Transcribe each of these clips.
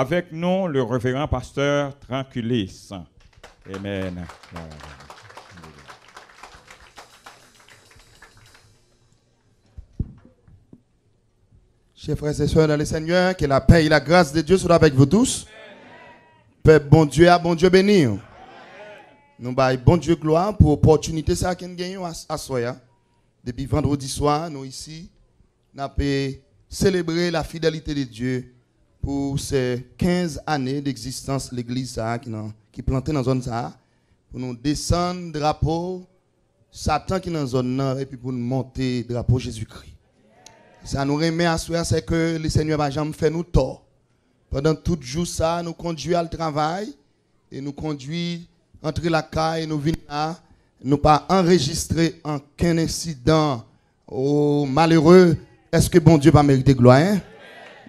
Avec nous, le révérend pasteur Tranquillis. Amen. Chers frères et sœurs dans le Seigneur, que la paix et la grâce de Dieu soient avec vous tous. Père bon Dieu, à bon Dieu béni. Nous baillons bon Dieu gloire pour l'opportunité ça qu'on gagne à soya. Depuis vendredi soir, nous ici, nous avons célébré la fidélité de Dieu pour ces 15 années d'existence de l'église qui, qui plantait dans la zone ça pour nous descendre drapeau Satan qui est dans la zone et puis pour nous monter drapeau Jésus-Christ. Ça nous remet à soi, c'est que le Seigneur va jamais fait nous tort. Pendant tout jour ça, nous conduit à le travail et nous conduit entre la caille et nous venons là, nous pas enregistrer aucun incident oh, malheureux. Est-ce que bon Dieu va mériter gloire? Hein?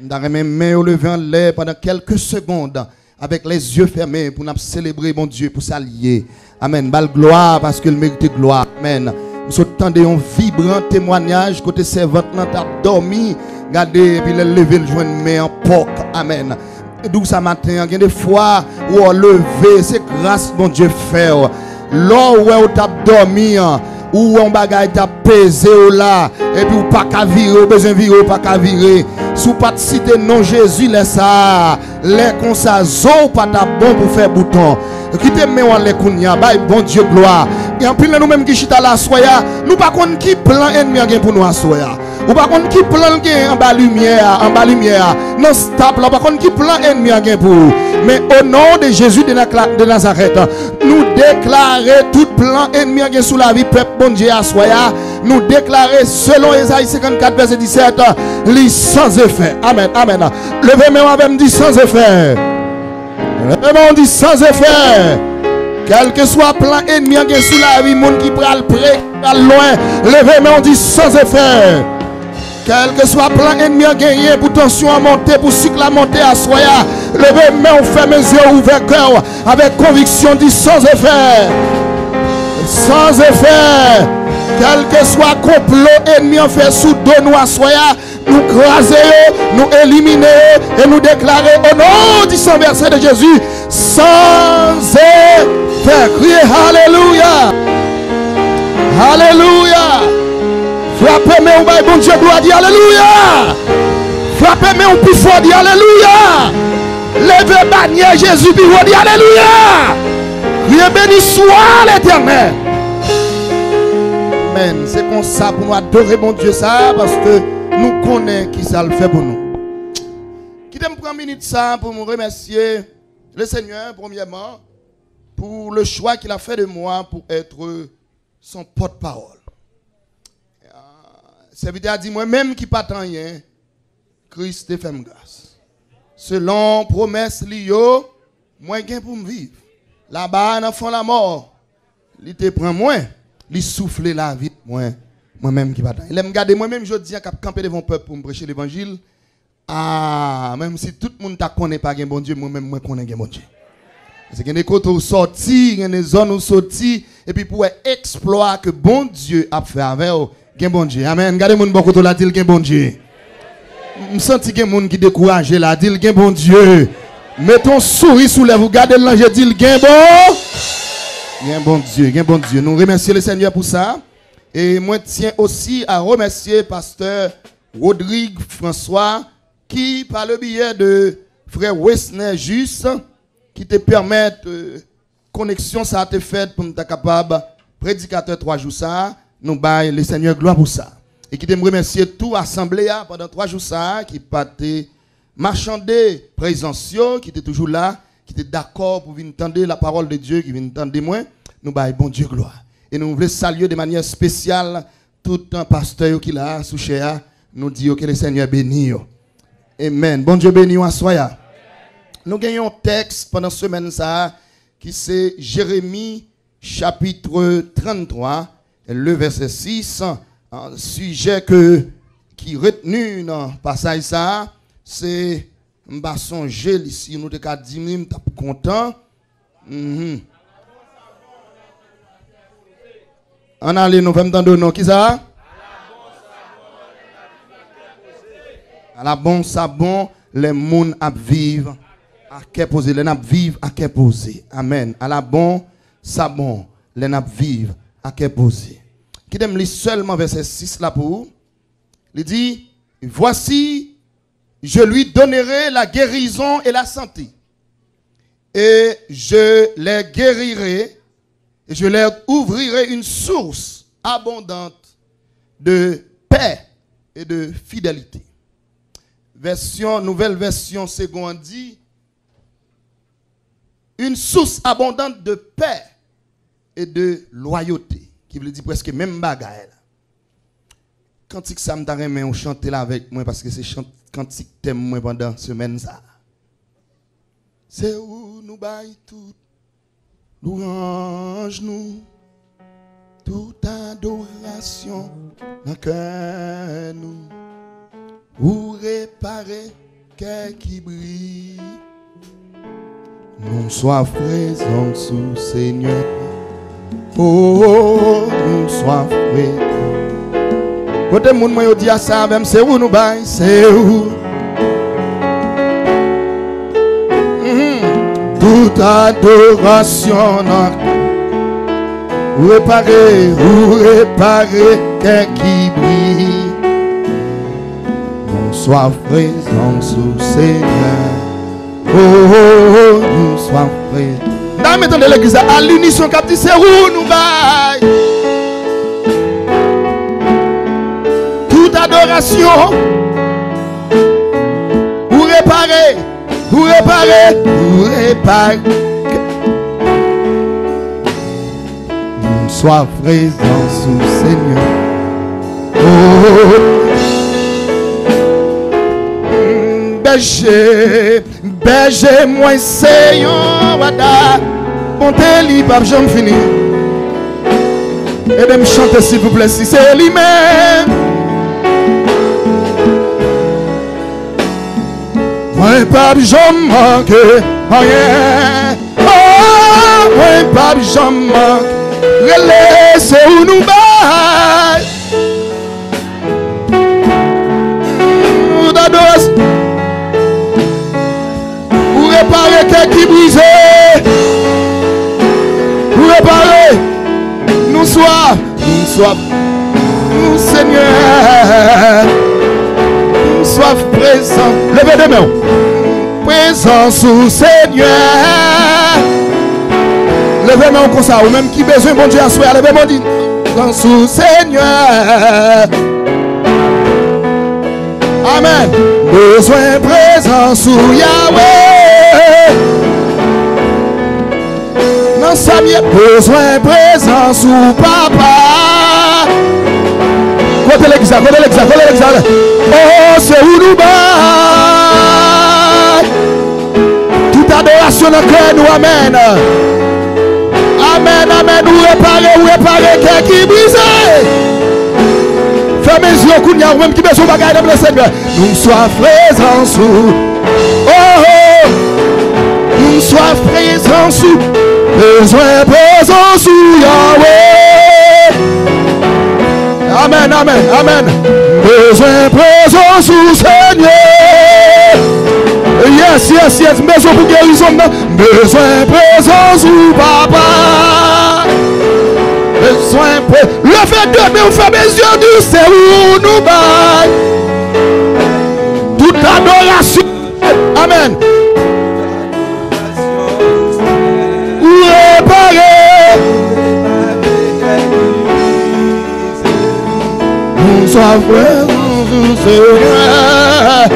Nous avons même main au lever en l'air pendant quelques secondes avec les yeux fermés pour nous célébrer mon Dieu, pour s'allier. Amen. Bal gloire parce qu'il mérite gloire. Amen. Nous attendons un vibrant témoignage côté servante t'a dormi, regardez puis le lever le joindre main en porc. Amen. D'où ça matin, il y a des fois où on lever, c'est grâce mon Dieu fait. Là où on t'a dormi, ou on bagaille t'a pesé là, et puis ou pas qu'à virer, besoin virer, pas qu'à virer. Sous pas de citer non Jésus, laisse ça, les comme ça, pas ta bon pour faire bouton. Quittez moi les kounya, bye bon Dieu gloire. Et en plus nous même qui chita la soya, nous pas contre qui plan ennemi pour nous à soya. Ou pas contre qui plan en bas lumière, en bas lumière. Non stop là, pas contre qui plan ennemi pour. Mais au nom de Jésus de Nazareth, nous déclarer tout plan ennemi sous la vie peuple bon Dieu à soya. Nous déclarer selon Esaïe 54 verset 17, les sans effet. Amen, amen. Levez-moi avec dit sans effet. Levez-moi on dit sans effet. Quel que soit plan ennemi sous la vie, monde qui pral près, loin, levez-moi on dit sans effet. Quel que soit plan ennemi gagné pour tension à monter, pour cycle à monter à soya, levez moi on ferme mes yeux ouverts cœur avec conviction dit sans effet. Sans effet. Quel que soit complot ennemi en fait sous nous à soya, nous craser, nous éliminer et nous déclarer au nom du sang verset de Jésus sans effet. Criez Alléluia. Alléluia. Frappez-moi, bon Dieu, gloire, dit Alléluia. Frappez-moi, plus fort, dit Alléluia. Levez bannière Jésus, dit Alléluia. Criez béni soit l'éternel. Amen. C'est comme ça pour nous adorer mon Dieu ça parce que nous connaissons qui ça le fait pour nous. Qui me prendre une minute ça pour me remercier le Seigneur premièrement pour le choix qu'il a fait de moi pour être son porte-parole. Serviteur a dit moi-même qui pas rien, Christ te fait grâce. Selon promesse lio, moi gain pour me vivre. Là-bas dans fond la mort, il te prend moins. Il souffle la vie moi moi-même qui va il me garder moi-même je dis à camper devant peuple pour me prêcher l'évangile. Ah même si tout le monde ne connaît pas bon Dieu moi-même moi connais bon Dieu. Parce qu'il y a des côtés où sorti, il y a des zones où sorti et puis pour exploit que bon Dieu a fait avec eux bon Dieu amen. Regardez mon côté là dit bon Dieu je sens qu'il y qui là dit bon Dieu mettons souris sous les vous gardez l'ange dit bon un bon Dieu, un bon Dieu. Nous remercions le Seigneur pour ça. Et moi, tiens aussi à remercier pasteur Rodrigue François, qui, par le biais de frère Wesner Juste, qui te permet, de connexion, ça a été fait pour être capable, prédicateur trois jours ça, nous baillons le Seigneur gloire pour ça. Et qui te remercier tout assemblée pendant trois jours ça, qui pas marchandé présentiaux, qui était toujours là, qui était d'accord pour venir entendre la parole de Dieu, qui vient entendre moi, nous baillons bon Dieu gloire. Et nous voulons saluer de manière spéciale tout un pasteur qui l'a sous nous disons que le Seigneur bénit. Amen. Bon Dieu béni à soya. Nous gagnons un texte pendant cette semaine ça qui c'est Jérémie chapitre 33 le verset 6 un sujet que qui retenu dans le passage ça c'est m'a songé ici nous te dit nous content mm On allait nous faire entendre nom qui ça? À la bon sabon les moun à vivre À qu'est posé, les nappes vivent à qu'est posé. Amen. À la bon, ça bon. Les nappes vivent à qu'est posé. Qui aime seulement verset 6 là pour vous. Il dit, voici, je lui donnerai la guérison et la santé. Et je les guérirai et je leur ouvrirai une source abondante de paix et de fidélité. Version, nouvelle version seconde dit, une source abondante de paix et de loyauté, qui veut dire presque même bagaille. Cantique ça me mais on chante là avec moi parce que c'est cantique thème moi pendant semaine ça. C'est où nous baillons tout louange nous toute adoration dans cœur nous ou réparer quel qui brille nous sois présents sous Seigneur oh nous sois présents Côté moun moi dit à ça même c'est où nous bail c'est où? Mhm. toute adoration réparer ou réparer qu'un qui brille. Nous sois présents sous Seigneur oh, oh, oh nous sois présents dans maintenant de l'église à l'unisson cap dit c'est où nous bail toute adoration. Ou réparer ou réparer ou réparer nous sois présents sous Seigneur. Oh. Berger berger moi Seigneur montez li pape j'en fini et de me chanter s'il vous plaît si c'est lui-même Moi pas j'en manque rien. Oh, moi pas j'en manque. Relais c'est où nous bail. Nous d'ados. Pour réparer qui brisé. Sois. Nous. Nous Seigneur. Nous sois présents. Levez les mains. Présent sous Seigneur. Levez les mains comme ça. Ou même qui besoin, bon Dieu, à soi. Levez les mains. dit, Présent sous Seigneur. Amen. Besoin présent sous Yahweh. Ça vient. Besoin présent sous Papa. Côté l'exa, côté l'exa, côté l'exa. Oh, c'est où nous bat. Toute adoration dans le cœur nous amène. Amen, amen. Ou réparer, ou réparer, cœur qui brise. Fermez les yeux, Kounia, ou même qui besoin bagaille le Seigneur. Nous sois présents sous. Oh, oh. Nous sois présents sous. Besoin présent sous Yahweh. Amen, amen, amen. Besoin présent sous Seigneur. Yes, yes, yes. Besoin pour guérison. Besoin présent sous Papa. Besoin pour. Levez deux mains, fermez les yeux du c'est où nous baille. Toute adoration. Amen. Présents sous Seigneur.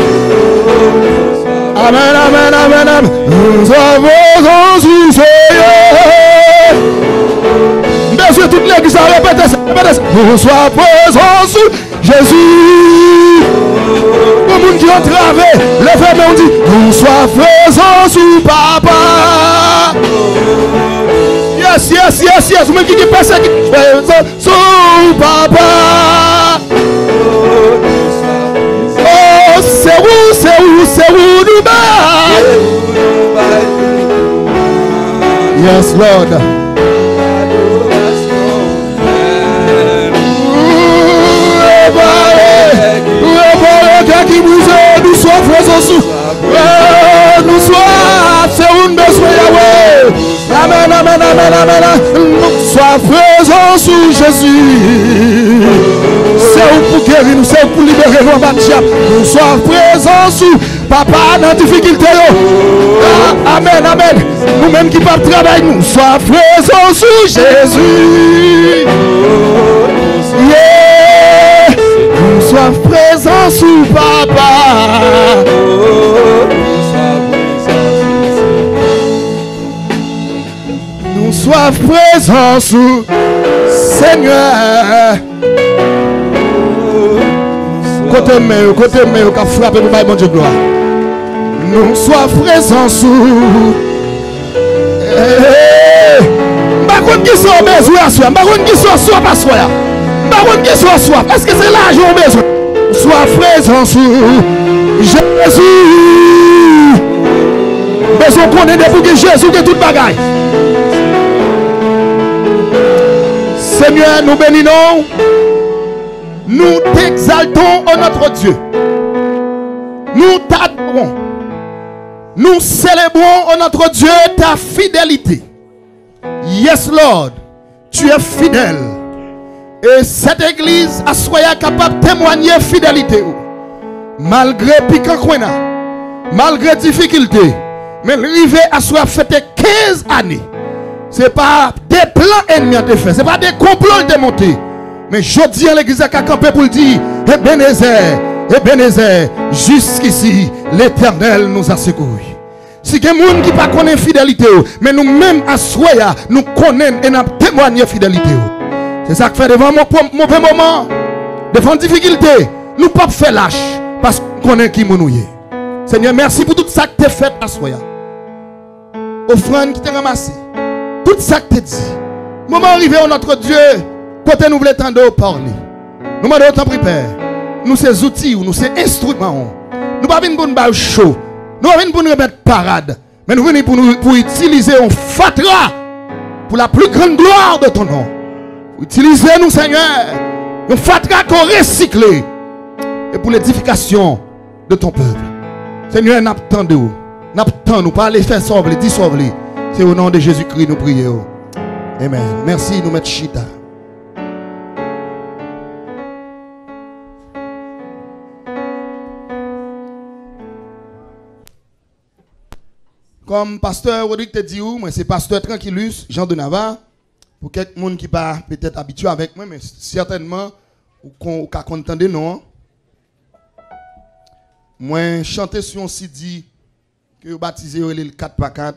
Amen, amen, amen, amen. Seigneur. Monsieur, toute l'église, présents sous Jésus. Pour monde qui ont travaillé, levez on dit, sommes présents sous Papa. Yes, yes, yes, yes. Vous-même qui passe sous Papa. Yes, Lord. Nous Nous. Amen, amen, amen, amen, amen. Sois sous Jésus. Où pour guérir nous, c'est pour libérer nous en. Nous sois présents sous Papa dans la difficulté. Ah, amen, amen. Nous-mêmes qui pas travailler, nous sois présents sous Jésus. Nous sois présents sous Papa. Nous sois présents sous Seigneur. Côté meilleur, côté meilleur, qui a frappé nous, bon Dieu gloire. Nous sois présents sous. Bakon qui sont besoin à soi, bakon qui sont soi pas soi. Bakon qui sont soi, parce que c'est l'argent besoin. Sois présent sous Jésus. Besoin qu'on ait pour que Jésus de toute bagaille. Seigneur, nous bénissons. Nous t'exaltons, oh notre Dieu. Nous t'adorons. Nous célébrons, oh notre Dieu, ta fidélité. Yes, Lord, tu es fidèle. Et cette église a soyé capable de témoigner fidélité. Malgré piquant malgré difficulté, mais arrivé à soi fêter 15 années. Ce n'est pas des plans ennemis de fait, ce n'est pas des complots de monter. Mais je dis à l'église à campé pour le dire, Ebenezer, Ebenezer, jusqu'ici, l'éternel nous a secourus. Si gens qui ne connaissent pas fidélité, mais nous-mêmes à Soya, nous connaissons et nous témoignons fidélité. C'est ça que fait devant mon mauvais moment, devant difficulté, nous ne pouvons pas faire lâche parce qu'on connaît qui nous est. Seigneur, merci pour tout ça que tu as fait à Soya. Offrande qui t'a ramassé. Tout ça que tu as dit. Moment arrivé, notre Dieu, côté nous voulons t'entendre parler. Nous demandons autant Père. Nous ces outils, nous ces instruments. Nous pas venir pour nous chaud. Nous venons pour nous remettre parade. Mais nous venons pour, utiliser un fatra pour la plus grande gloire de ton nom. Utilisez nous, Seigneur. Un fatra qu'on recycle. Et pour l'édification de ton peuple. Seigneur, n'attendez-vous. N'attendez-nous pas les faire sauver, dissolver. C'est au nom de Jésus-Christ nous prions. Amen. Merci, nous mettons chita. Comme pasteur Rodrigue te dit, moi c'est pasteur Tranquillus, Jean de Navarre. Pour quelqu'un qui pas peut-être habitué avec moi, mais certainement, ou qu'on entendez non. Moi, chanter sur un CD que vous baptisez le 4x4.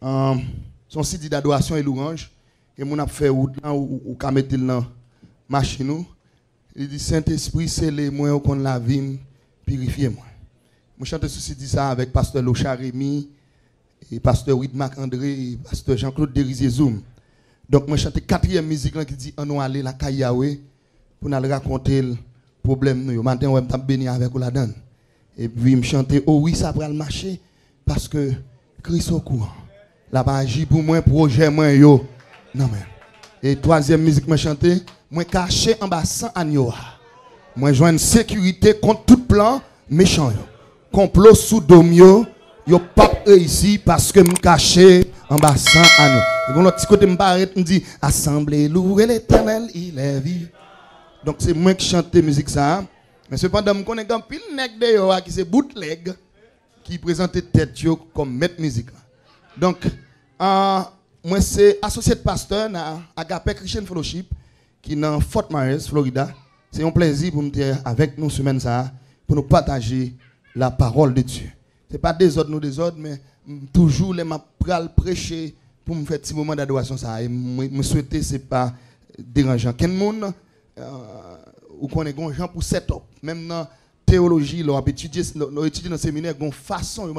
Um, son CD d'adoration et louange. Et mon a fait ou ou ou ka mettre dans machine Il dit Saint-Esprit, c'est les moyens qu'on la vie purifier moi. Je chante ce CD ça avec pasteur Locha Rémy et pasteur Widmak André et pasteur Jean-Claude Derizier Zoom. Donc moi chante quatrième musique qui dit on aller la Kayawe pour nous raconter le problème nous. Matin on va béni avec la. Et puis me chanter oh oui ça va marcher parce que Christ au courant. La magie pour moi projet moi yo. Non mais. Et troisième musique me chanter moi caché en bas sans agneau. Moi joindre sécurité contre tout plan méchant. Complot sous domio yo pas ici parce que me caché en bas sans agneau. Et bon l'autre côté me paraît me dit assemblée louer l'éternel il est vivant. Donc c'est moi qui chante musique ça. Mais cependant, je connais un pile de yo qui c'est bootleg qui présente tête yo comme maître musique. Donc euh, moi c'est associé de pasteur à Agape Christian Fellowship qui est dans Fort Myers, Florida. C'est un plaisir pour me dire avec nous semaine ça pour nous partager la parole de Dieu. C'est pas des autres nous autres mais toujours les m'a prêcher pour me faire petit moment d'adoration ça et me souhaiter c'est pas dérangeant. Quel monde euh, ou qu'on est gens pour setup même dans théologie là on étudier dans dans séminaire une façon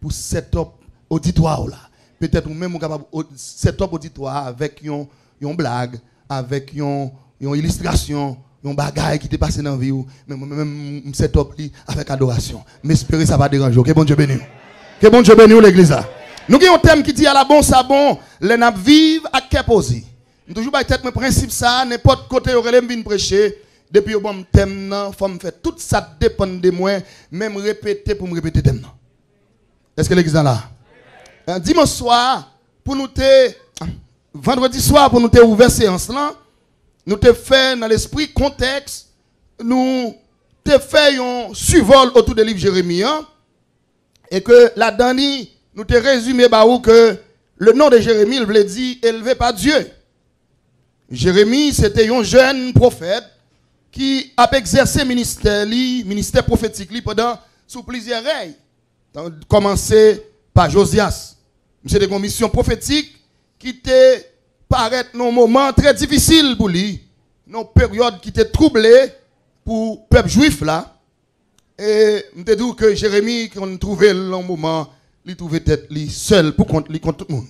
pour setup auditoire là peut-être ou même capable setup auditoire avec une blague avec une illustration un bagage qui t'est passé dans la vie mais même setup avec adoration. Mais espérer ça va déranger que bon Dieu béni que bon Dieu béni l'église nous avons un thème qui dit à la bon sabon les nap vivre à keposi toujours pas tête mon principe ça n'importe côté aurait me prêcher. Depuis bon thème nan faut me faire tout ça dépend de moi même répéter pour me répéter thème est-ce que l'église est là? Dimanche soir pour nous te vendredi soir pour nous te ouvert séance là, nous te fait dans l'esprit contexte, nous te fait un survol autour du livre Jérémie hein, et que la dernière nous te résumé bah, que le nom de Jérémie il voulait dire élevé par Dieu. Jérémie c'était un jeune prophète qui a exercé ministère ministère prophétique pendant sous plusieurs règnes. Commencé par Josias. C'est une mission prophétique qui était paraît un moment très difficile pour lui, une période qui était troublée pour le peuple juif là. Et je dit que Jérémie, qu'on trouvait un moment, il trouvait tête seul pour contre, contre tout le monde.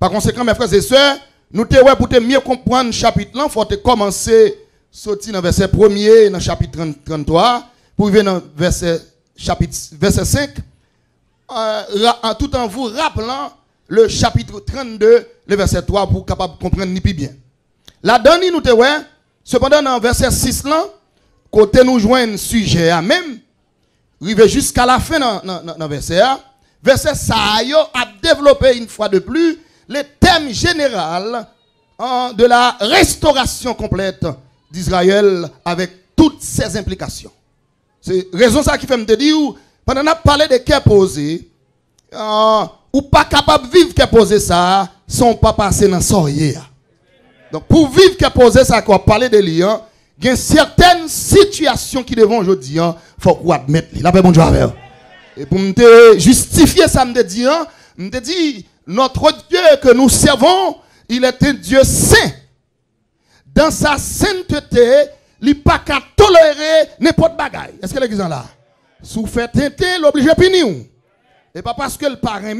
Par conséquent, mes frères et sœurs, nous te pour te mieux comprendre le chapitre là, il faut commencer sortir dans le verset 1er, dans chapitre 33, pour arriver dans le verset, chapitre, verset 5, euh, tout en vous rappelant le chapitre 32, le verset 3, pour capable comprendre ni plus bien. La dernière, nous te cependant dans verset 6 là, côté nous joignent sujet à même, arrivé jusqu'à la fin dans, le verset A, verset ça a développé une fois de plus le thème général hein, de la restauration complète d'Israël avec toutes ses implications. C'est raison ça qui fait me dire, pendant qu'on a parlé de cœur posé, euh, ou pas capable de vivre cœur posé ça, sans pas passer dans soirée. Donc pour vivre cœur posé ça, qu'on parler de lui, hein, il y a certaines situations qui devant aujourd'hui, il hein, faut qu'on admette. La paix, bon Dieu, Et pour me justifier ça, me dire, hein, me dit, notre Dieu que nous servons, il est un Dieu saint dans sa sainteté, il n'a pas qu'à tolérer n'importe bagaille. Est-ce que l'église est là? Si vous faites tenter, l'obligé punir. Et pas parce que le parrain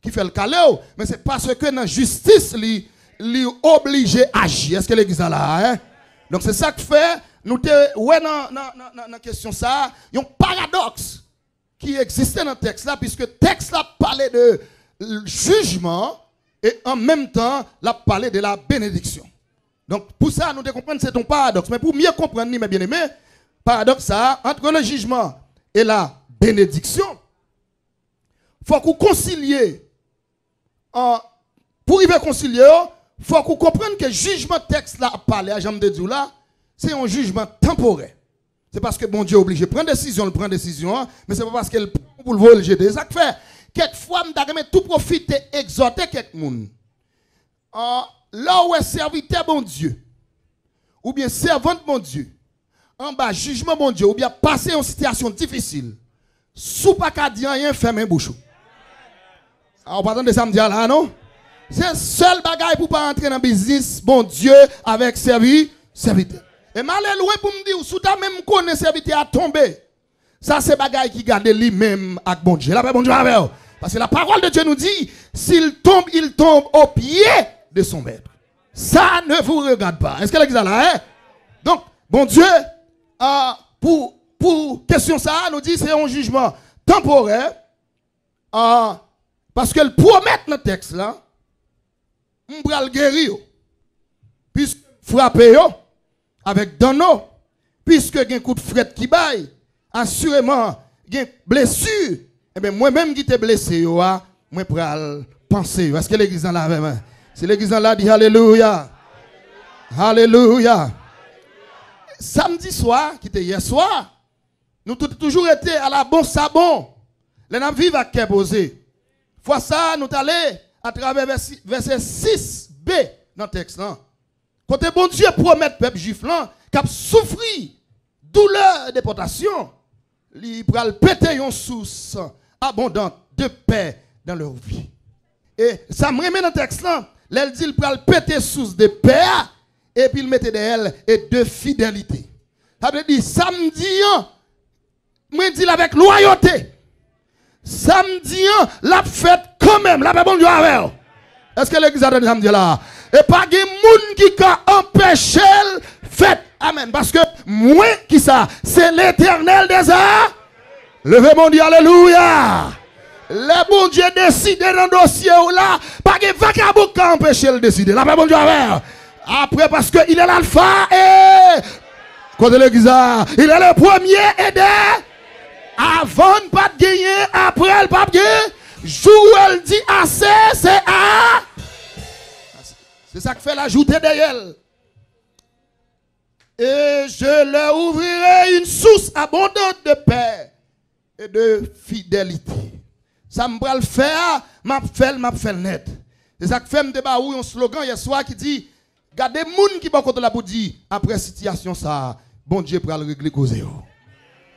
qui fait le calé, mais c'est parce que la justice, il est obligé d'agir. Est-ce que l'église est là? Hein? Donc c'est ça que fait, nous te, ouais, dans la question ça, il y a un paradoxe qui existait dans le texte là, puisque le texte là parlait de jugement et en même temps, là parlait de la bénédiction. Donc, pour ça, nous devons comprendre c'est un paradoxe. Mais pour mieux comprendre, mes bien-aimés, paradoxe ça, entre le jugement et la bénédiction, faut qu'on concilie. pour y concilier, il faut qu'on comprenne que le jugement texte là, parlé de là, c'est un jugement temporaire. C'est parce que bon Dieu est obligé de prendre décision, il prend décision, hein. mais c'est pas parce qu'elle prend pour le voler, j'ai ça fait. Quelquefois, je tout profiter, exhorter quelqu'un là où est serviteur bon Dieu, ou bien servante bon Dieu, en bas jugement bon Dieu, ou bien passer en situation difficile, sous pas qu'à dire rien, ferme un bouchon. Pardon de ça me dire là, non? C'est seul bagaille pour pas entrer dans le business, bon Dieu, avec servi, serviteur. Et malheureusement pour me dire, sous ta même connaît serviteur à tomber. Ça, c'est bagaille qui garde lui-même avec bon Dieu. Bon Dieu Parce que la parole de Dieu nous dit, s'il tombe, il tombe au pied de son maître. Ça ne vous regarde pas. Est-ce que l'église là, hein? Donc, bon Dieu, euh, pour, pour question ça, nous dit c'est un jugement temporaire. Parce qu'elle promet le texte là, on va le guérir. Puisque frapper avec dono, puisque il y a un coup de fret qui baille, assurément, il y a une blessure. Eh bien, moi-même qui t'ai blessé, moi, je peux penser. Est-ce que l'église là, même? Si l'église là dit Alléluia. Alléluia. Samedi soir, qui était hier soir, nous avons toujours été à la bon sabon. Les gens vivent à quai posé. Fois ça, nous allons à travers verset 6b dans le texte. Quand bon Dieu promet peuple juif qui a souffert douleur de déportation, il va péter une source abondante de paix dans leur vie. Et ça me remet dans le texte là. Elle dit, il le péter sous de paix et puis il mettait de elle et de fidélité. Ça veut dire, samedi, moi dit avec loyauté. Samedi, la fête quand même, la bon Dieu avec. Est-ce que l'église a donné samedi là? Et pas de monde qui a empêché fête. Amen. Parce que moi qui ça, c'est l'éternel des arts. Levez mon Dieu, alléluia. Le bon Dieu décide dans le dossier ou là, pas de vagabond qui empêche de décider. La bon Dieu Après, parce qu'il est l'alpha et. Côté l'église, il est le premier aidé. Avant pas de gagner, après le pas de Jou elle dit assez, c'est à. C'est ça que fait l'ajouter d'elle. Et je leur ouvrirai une source abondante de paix et de fidélité. Ça me le faire, m'a fait, m'a fait net. C'est ça que fait me débat un slogan hier soir qui dit Gardez moun qui pas contre la pour après situation ça, bon Dieu pour le régler cause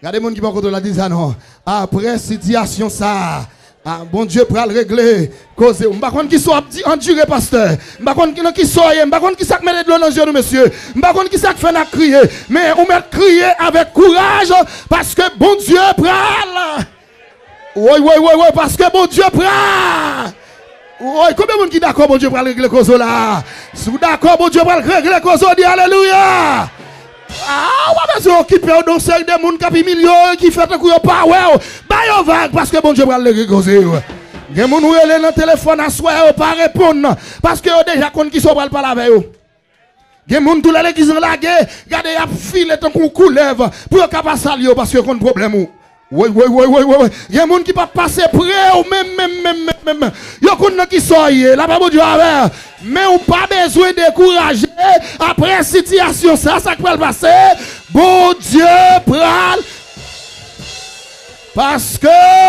Gardez moun qui pas contre la dire ça non. Après situation ça, ah, bon Dieu pour le régler cause Je ne qui soit enduré pasteur. Je ne qui soit je ne qui sac mettre de l'eau dans les yeux monsieur. Je ne qui sac fait crier mais on met crier avec courage parce que bon Dieu pral. Oui oui oui oui parce que bon Dieu pral. Oui, combien de monde qui d'accord, bon Dieu, pour régler les causes là? Si vous d'accord, bon Dieu, pour régler les causes, dit Alléluia. Ah, on va besoin occuper dossier des gens qui millions qui fait un coup pas, ouais. Bah, yo vague parce que bon Dieu, pour régler les causes. Il y a des gens qui ont le téléphone à soi, et pas répondre parce que déjà qu'on qui sont pas la veille. Il y a des gens qui sont là, regardez, y a filé coup lève pour capable parce que un problème. Oui, oui, oui, oui, oui. Il y a des gens qui pas passer près ou même, même, même, même, même. Il y a des gens qui sont là, pas Dieu. Mais on pas besoin de décourager après situation ça, ça va passer. Bon Dieu pral. Parce que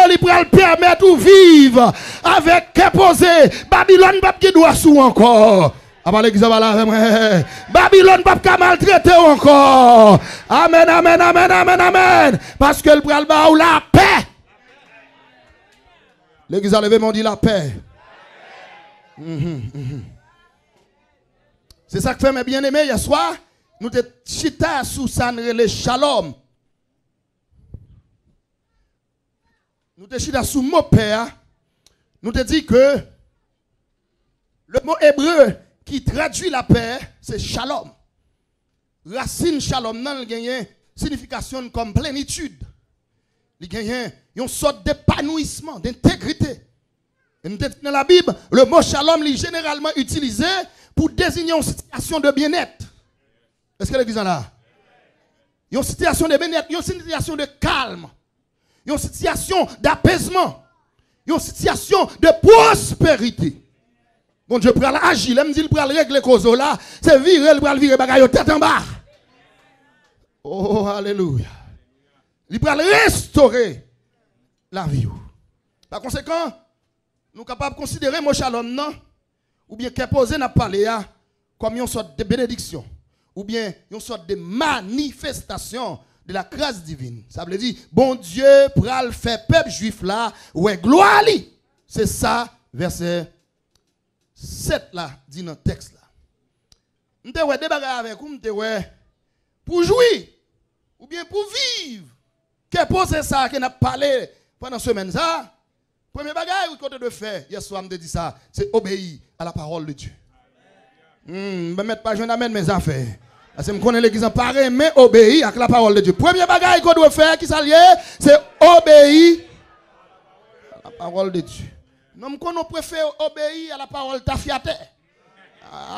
il le permettre de vivre avec que posé. Babylone pas qui doit sous encore. La Babylone pas qu'à maltraiter encore. Amen, amen, amen, amen, amen. Parce que le bras ou la paix. L'église a levé m'ont dit la paix. Mhm, mhm. C'est ça que fait mes bien-aimés hier soir. Nous te chita sous le shalom. Nous te chita sous mot père. Nous te dit que le mot hébreu qui traduit la paix, c'est shalom. Racine shalom, non, a signification comme plénitude. Il a une sorte d'épanouissement, d'intégrité. Dans la Bible, le mot shalom est généralement utilisé pour désigner une situation de bien-être. Est-ce que l'église est là? Une situation de bien-être, une situation de calme, une situation d'apaisement, une situation de prospérité. Bon Dieu prend agir, il me dit il prend régler cause là, c'est virer, il prend virer bagaille tête en bas. Oh alléluia. Il prend restaurer la vie. Par conséquent, nous sommes capables de considérer mon shalom non? Ou bien qu'est posé n'a parlé comme une sorte de bénédiction ou bien une sorte de manifestation de la grâce divine. Ça veut dire bon Dieu pral faire peuple juif là ouais gloire C'est ça verset 7 là, dit dans le texte là. M'te ouais débarquer avec vous, m'te pour jouir ou bien pour vivre. Qu'est-ce que c'est ça parlé pendant semaine ça Premier bagage côté de faire, hier soir dit ça, c'est obéir à la parole de Dieu. Hmm, me mettre pas jeune mes affaires. Parce que je connais l'église en pareil, mais obéir à la parole de Dieu. Premier bagage qu'on doit faire, qui s'allie, c'est obéir à la parole de Dieu. Nous préfère obéir à la parole tafiate.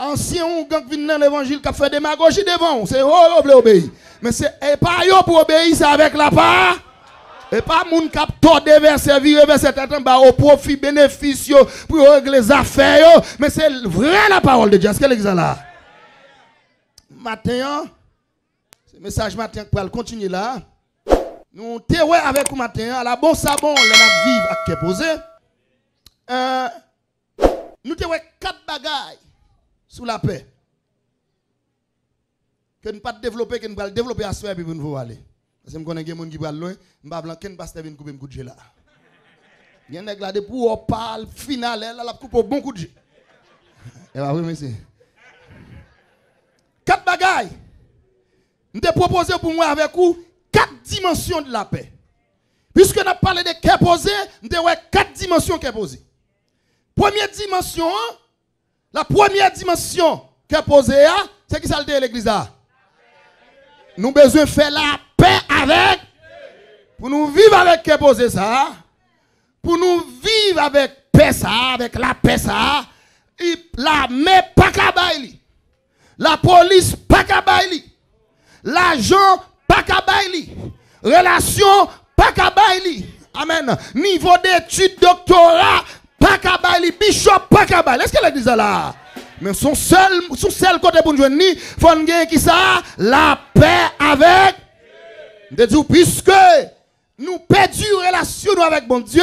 Ancien ou gang vient dans l'évangile qui fait démagogie devant, c'est oh, obéir. Mais c'est pas yo pour obéir, c'est avec la part. Et pas moun cap de verset virer verset tête en bas au profit bénéfice pour régler les affaires mais c'est vrai la parole de Dieu. Est-ce que l'église là? Matin ce message matin pour continuer là. Nous te avec vous matin à la bon sabon, la vivre à qui posé. Euh, nous avons quatre bagailles sous la paix. Que nous pas développer, que nous pas développer à soi et puis nous aller. Parce que je connais des gens qui vont loin, je ne pas ken pasteur vient couper un coup de jet là. Il y a un là pour on final là la coupe un bon coup de jet. Et va oui monsieur. Quatre bagailles. Nous te proposé pour moi avec vous quatre dimensions de la paix. Puisque nous avons parlé de qu'est posé, nous avons quatre dimensions qu'est posé. Première dimension, la première dimension qu'est posée, c'est qui ça le l'église Nous besoin de faire la paix avec, pour nous vivre avec qu'est posé ça, pour nous vivre avec paix ça, avec la paix ça, la main pas kabaili, la police pas kabaili, l'argent pas kabaili, relation pas kabaili, Amen. Niveau d'études, doctorat, pas kabali, bishop, pas kabali. Est-ce que l'église est là? Mais son seul, son seul côté pour nous joindre, faut nous qui ça? La paix avec. De Dieu, puisque nous perdons relation avec mon Dieu,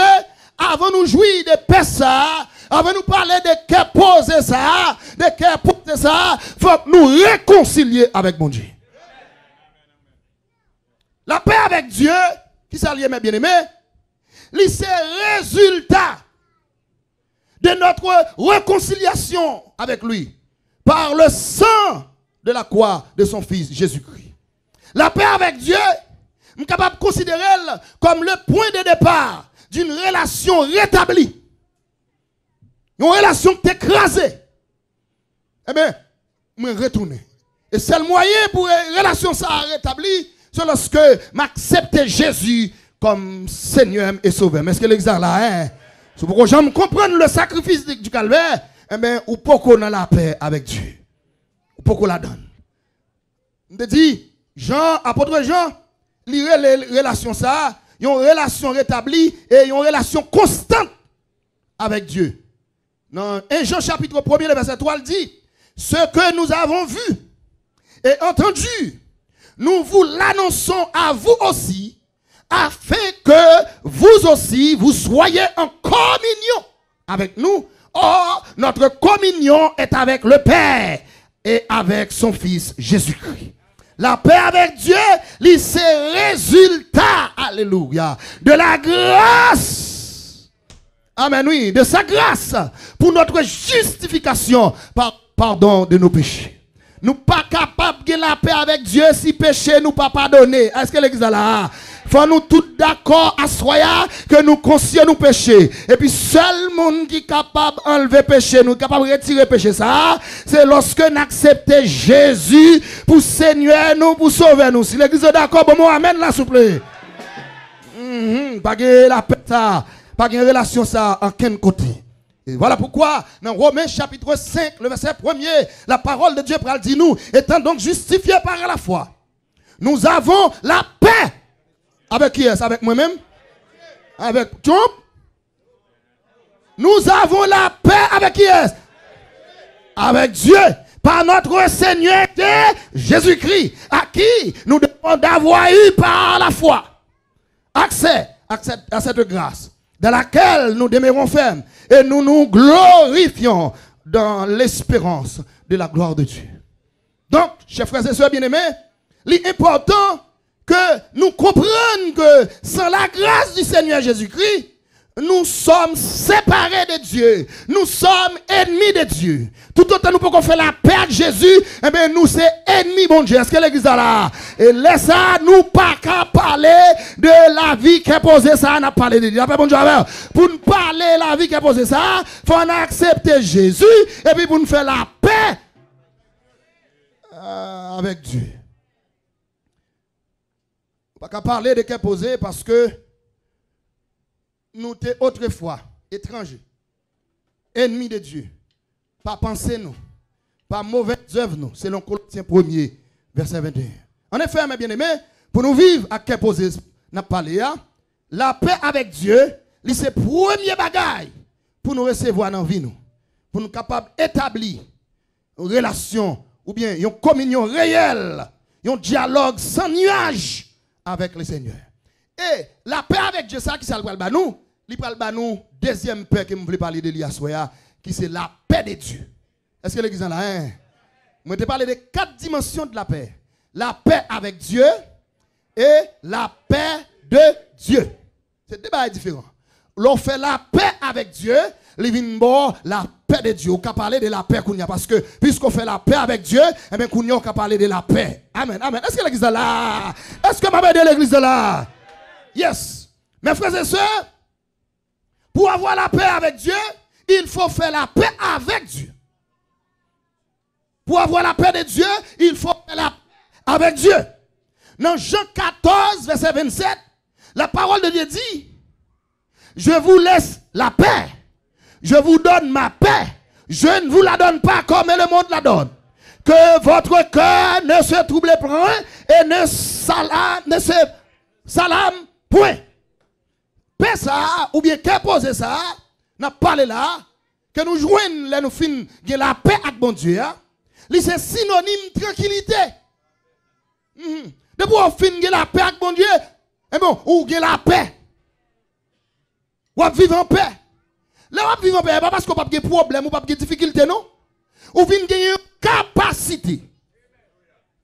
avant nous jouir de paix ça, avant nous parler de que poser ça, de que poser ça, faut nous réconcilier avec mon Dieu. La paix avec Dieu, qui s'allie mes bien-aimés, c'est résultat de notre réconciliation avec lui par le sang de la croix de son fils Jésus-Christ. La paix avec Dieu, je capable de considérer comme le point de départ d'une relation rétablie. Une relation qui est écrasée. Eh bien, je retourne. Et c'est le moyen pour une relation ça rétablie, c'est lorsque m'accepte Jésus comme Seigneur et Sauveur. Mais est-ce que l'exemple là, hein? Pourquoi j'aime comprendre le sacrifice du calvaire, eh bien, ou pourquoi a la paix avec Dieu? Ou pourquoi la donne? On dit, Jean, apôtre Jean, lire les relations ça, une relation rétablie et une relation constante avec Dieu. Dans 1 Jean chapitre 1 le verset 3 il dit, ce que nous avons vu et entendu, nous vous l'annonçons à vous aussi, afin que vous aussi, vous soyez en communion avec nous. Or, notre communion est avec le Père et avec son Fils Jésus-Christ. La paix avec Dieu, c'est résultat, alléluia, de la grâce. Amen, oui, de sa grâce pour notre justification par pardon de nos péchés. Nous pas capables de la paix avec Dieu si péché nous pas pardonné. Est-ce que l'église là? Faut nous tous d'accord à soya que nous conscients nous péchés. Et puis seul monde qui est capable d'enlever péché, nous capable de retirer péché ça, c'est lorsque nous acceptons Jésus pour Seigneur nous, pour sauver nous. Si l'église est d'accord, bon, amène là, s'il vous plaît. Mm pas que la paix ça, pas de relation ça en quel côté. Et voilà pourquoi, dans Romains chapitre 5, le verset 1er, la parole de Dieu dit nous, étant donc justifiés par la foi, nous avons la paix. Avec qui est-ce? Avec moi-même? Avec Trump? Nous avons la paix. Avec qui est-ce? Avec Dieu. Par notre Seigneur Jésus-Christ, à qui nous devons d'avoir eu par la foi accès à cette grâce dans laquelle nous demeurons fermes et nous nous glorifions dans l'espérance de la gloire de Dieu. Donc, chers frères et sœurs bien-aimés, l'important que nous comprenions que sans la grâce du Seigneur Jésus-Christ, nous sommes séparés de Dieu. Nous sommes ennemis de Dieu. Tout autant nous pouvons faire la paix avec Jésus, eh bien, nous sommes ennemis, mon Dieu. Est-ce que l'église est là? Et laisse nous pas qu'à parler de la vie qui est posée ça, on a parlé de Dieu. Bon Dieu, pour nous parler de la vie qui est posée ça, faut accepter Jésus, et puis pour nous faire la paix euh, avec Dieu. Pas qu'à parler de qui est posé parce que nous étions autrefois étrangers, ennemis de Dieu, pas penser nous, pas mauvaises œuvres nous, selon Colossiens 1 verset 21. En effet, mes bien-aimés, pour nous vivre à quel posé n'a la paix avec Dieu, c'est le premier bagage pour nous recevoir dans la vie, pour nous capables d'établir une relation ou bien une communion réelle, un dialogue sans nuage avec le Seigneur. Et la paix avec Dieu, ça qui s'est le nous, il deuxième paix que je voulais parler de l'Iasoya, qui c'est la paix de Dieu. Est-ce que l'église est là? Hein? Je vais parler de quatre dimensions de la paix. La paix avec Dieu et la paix de Dieu. C'est débat différent. L'on fait la paix avec Dieu, bon la paix de Dieu. On peut parler de la paix qu'on parce que puisqu'on fait la paix avec Dieu, eh bien qu'on peut parler de la paix. Amen. Amen. Est-ce que l'église est là? Est-ce que ma de l'église est là? Yes. Mes frères et sœurs, pour avoir la paix avec Dieu, il faut faire la paix avec Dieu. Pour avoir la paix de Dieu, il faut faire la paix avec Dieu. Dans Jean 14, verset 27, la parole de Dieu dit, je vous laisse la paix. Je vous donne ma paix. Je ne vous la donne pas comme le monde la donne. Que votre cœur ne se trouble point et ne salame, ne se salame point. Paix ça, ou bien qu'est posé ça, n'a parlé là, que nous joignons, là, nous fin, la paix avec bon Dieu, hein. c'est synonyme de tranquillité. Mm Depuis on fin la paix avec bon Dieu, et eh bon, ou la paix. Ou vivre en paix. Là, on en paix, pas parce qu'on n'a pas de problème ou pas de difficulté, non? Ou vient gagner capacité.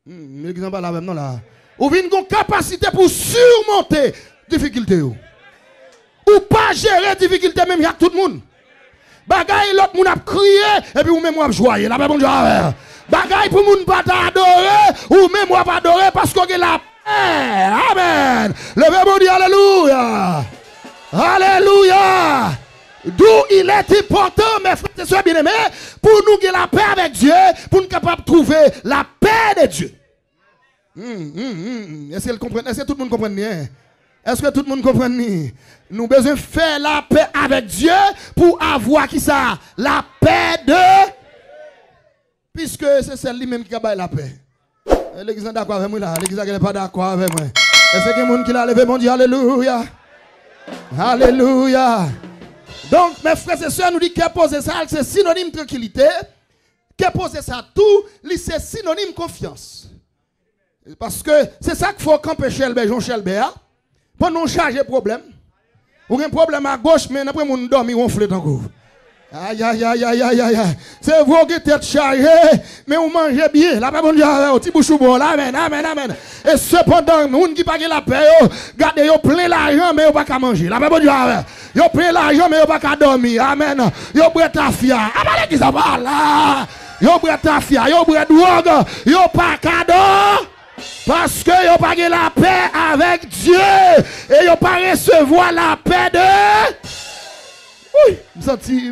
Hmm, l'exemple là même, non, là. Ou vient une capacité pour surmonter difficulté. Ou pas gérer difficulté même avec tout le monde. Bagay l'autre monde a crié et puis ou même moi joyeux. Là, bon Dieu. Bagay pour moun pas adorer ou même pas adorer parce qu'on a la paix. Amen. Levez mon Dieu, alléluia. Alléluia. D'où il est important, mes frères et sœurs bien-aimés, pour nous gagner la paix avec Dieu, pour nous capables de trouver la paix de Dieu. Hum, hum, hum, Est-ce que, tout le monde comprend bien? Est-ce que tout le monde comprend bien? Nous avons besoin de faire la paix avec Dieu pour avoir qui ça? La paix de. Puisque c'est celle-là qui a la paix. L'église est d'accord avec moi là. L'église n'est pas d'accord avec moi. Est-ce que quelqu'un qui l'a levé mon Dieu? Alléluia. Alléluia. Donc, mes frères et sœurs, nous disons que poser ça, c'est synonyme de tranquillité. Que poser ça tout, c'est synonyme de confiance. Parce que c'est ça qu'il faut camper chez Jean Chelbert. Pour nous charger problème. Ou un problème à gauche, mais après, on dormir, on flète encore. Aïe, aïe, aïe, aïe, aïe, aïe. C'est vous qui êtes chargé, mais vous mangez bien. La paix, bon Dieu, petit bouchou bon. Amen, amen, amen. Et cependant, nous qui pas la paix, gardez, yo plein l'argent, mais vous pas manger. La paix, bon Dieu, yo plein l'argent, mais vous pas dormir. Amen. Yo brûlé ta fia. Amen, qui ça va là. Yo brûlé ta fia, yo brûlé drogue, yo pas cadeau. Parce que yo pas la paix avec Dieu. Et yo pas recevoir la paix de oui, je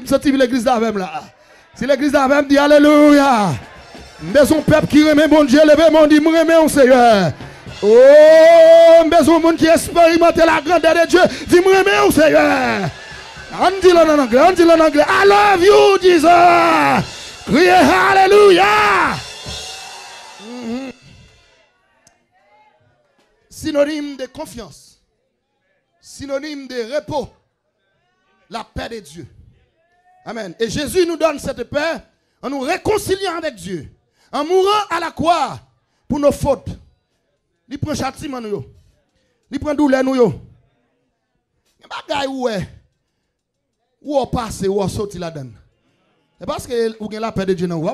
sens l'église d'Avem là. Si l'église d'Avem dit Alléluia. Mais son peuple qui remet mon Dieu, levé mon Dieu, remet mon Seigneur. Oh, mais son monde qui expérimente la grandeur de Dieu, remet mon Seigneur. On dit en anglais, on dit en anglais. I love you, Jesus. Criez Alléluia. Mhm. Synonyme de confiance. Synonyme de repos la paix de Dieu. Amen. Et Jésus nous donne cette paix en nous réconciliant avec Dieu, en mourant à la croix pour nos fautes. Il prend châtiment nous. Il prend douleur nous. Il bagay où est où on passe où on sorti là-dedans. C'est parce que vous avez la paix de Dieu dans vous.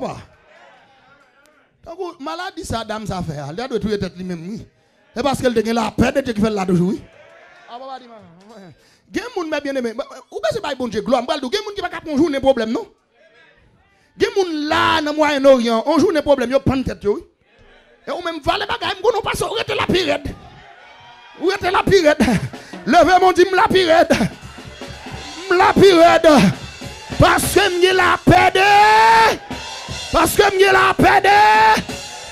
Donc maladie ça dame ça fait. Elle doit tout être lui-même. C'est parce qu'elle a la paix de Dieu qui fait là toujours. Ah, Gen moun mè bien aimé. Ou ben c'est pas bon Dieu gloire. M'bral do gen moun qui pas cap jour non? Gen moun là dans Moyen-Orient, on joue problème yo prend tête yo. Et ou même vale bagay m'gon pas so rete la pirate. Ou rete la pirate. Levez mon dit la pirate. La pirate. Parce que m'y la de Parce que m'y la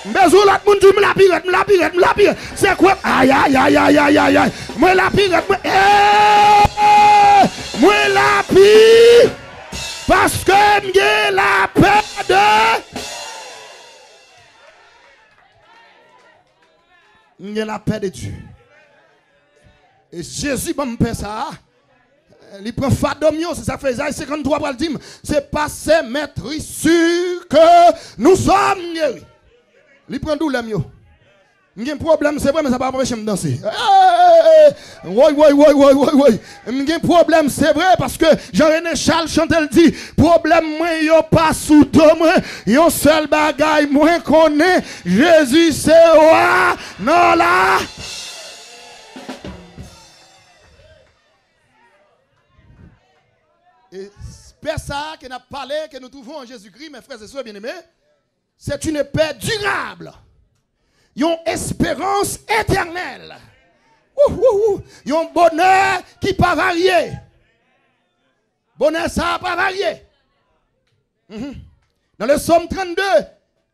mais où l'autre monde dit la pirate, la pirate, la pirate. C'est quoi? Aïe aïe aïe aïe aïe aïe aïe. Moi la pirate, moi eh! J'ai la paix de Dieu. Et Jésus va me ça. Il prend Fadomio, c'est ça fait Isaïe 53 pour le dire. C'est passé maître sûr que nous sommes guéris. Il prend douleur mieux. J'ai un problème, c'est vrai, mais ça va pas empêcher de danser. Oui, oui, oui, oui, oui, oui. J'ai un problème, c'est vrai, parce que Jean-René Charles Chantel dit, problème, moi, yo pas sous toi, moi, yon seul bagaille, moi, connais, Jésus, c'est roi, non là. Et c'est ça que n'a parlé, que nous trouvons en Jésus-Christ, mes frères et sœurs bien-aimés c'est une paix durable. Une espérance éternelle. Un bonheur qui pas varier. Bonheur ça n'a pas varié. Mhm. Dans le psaume 32,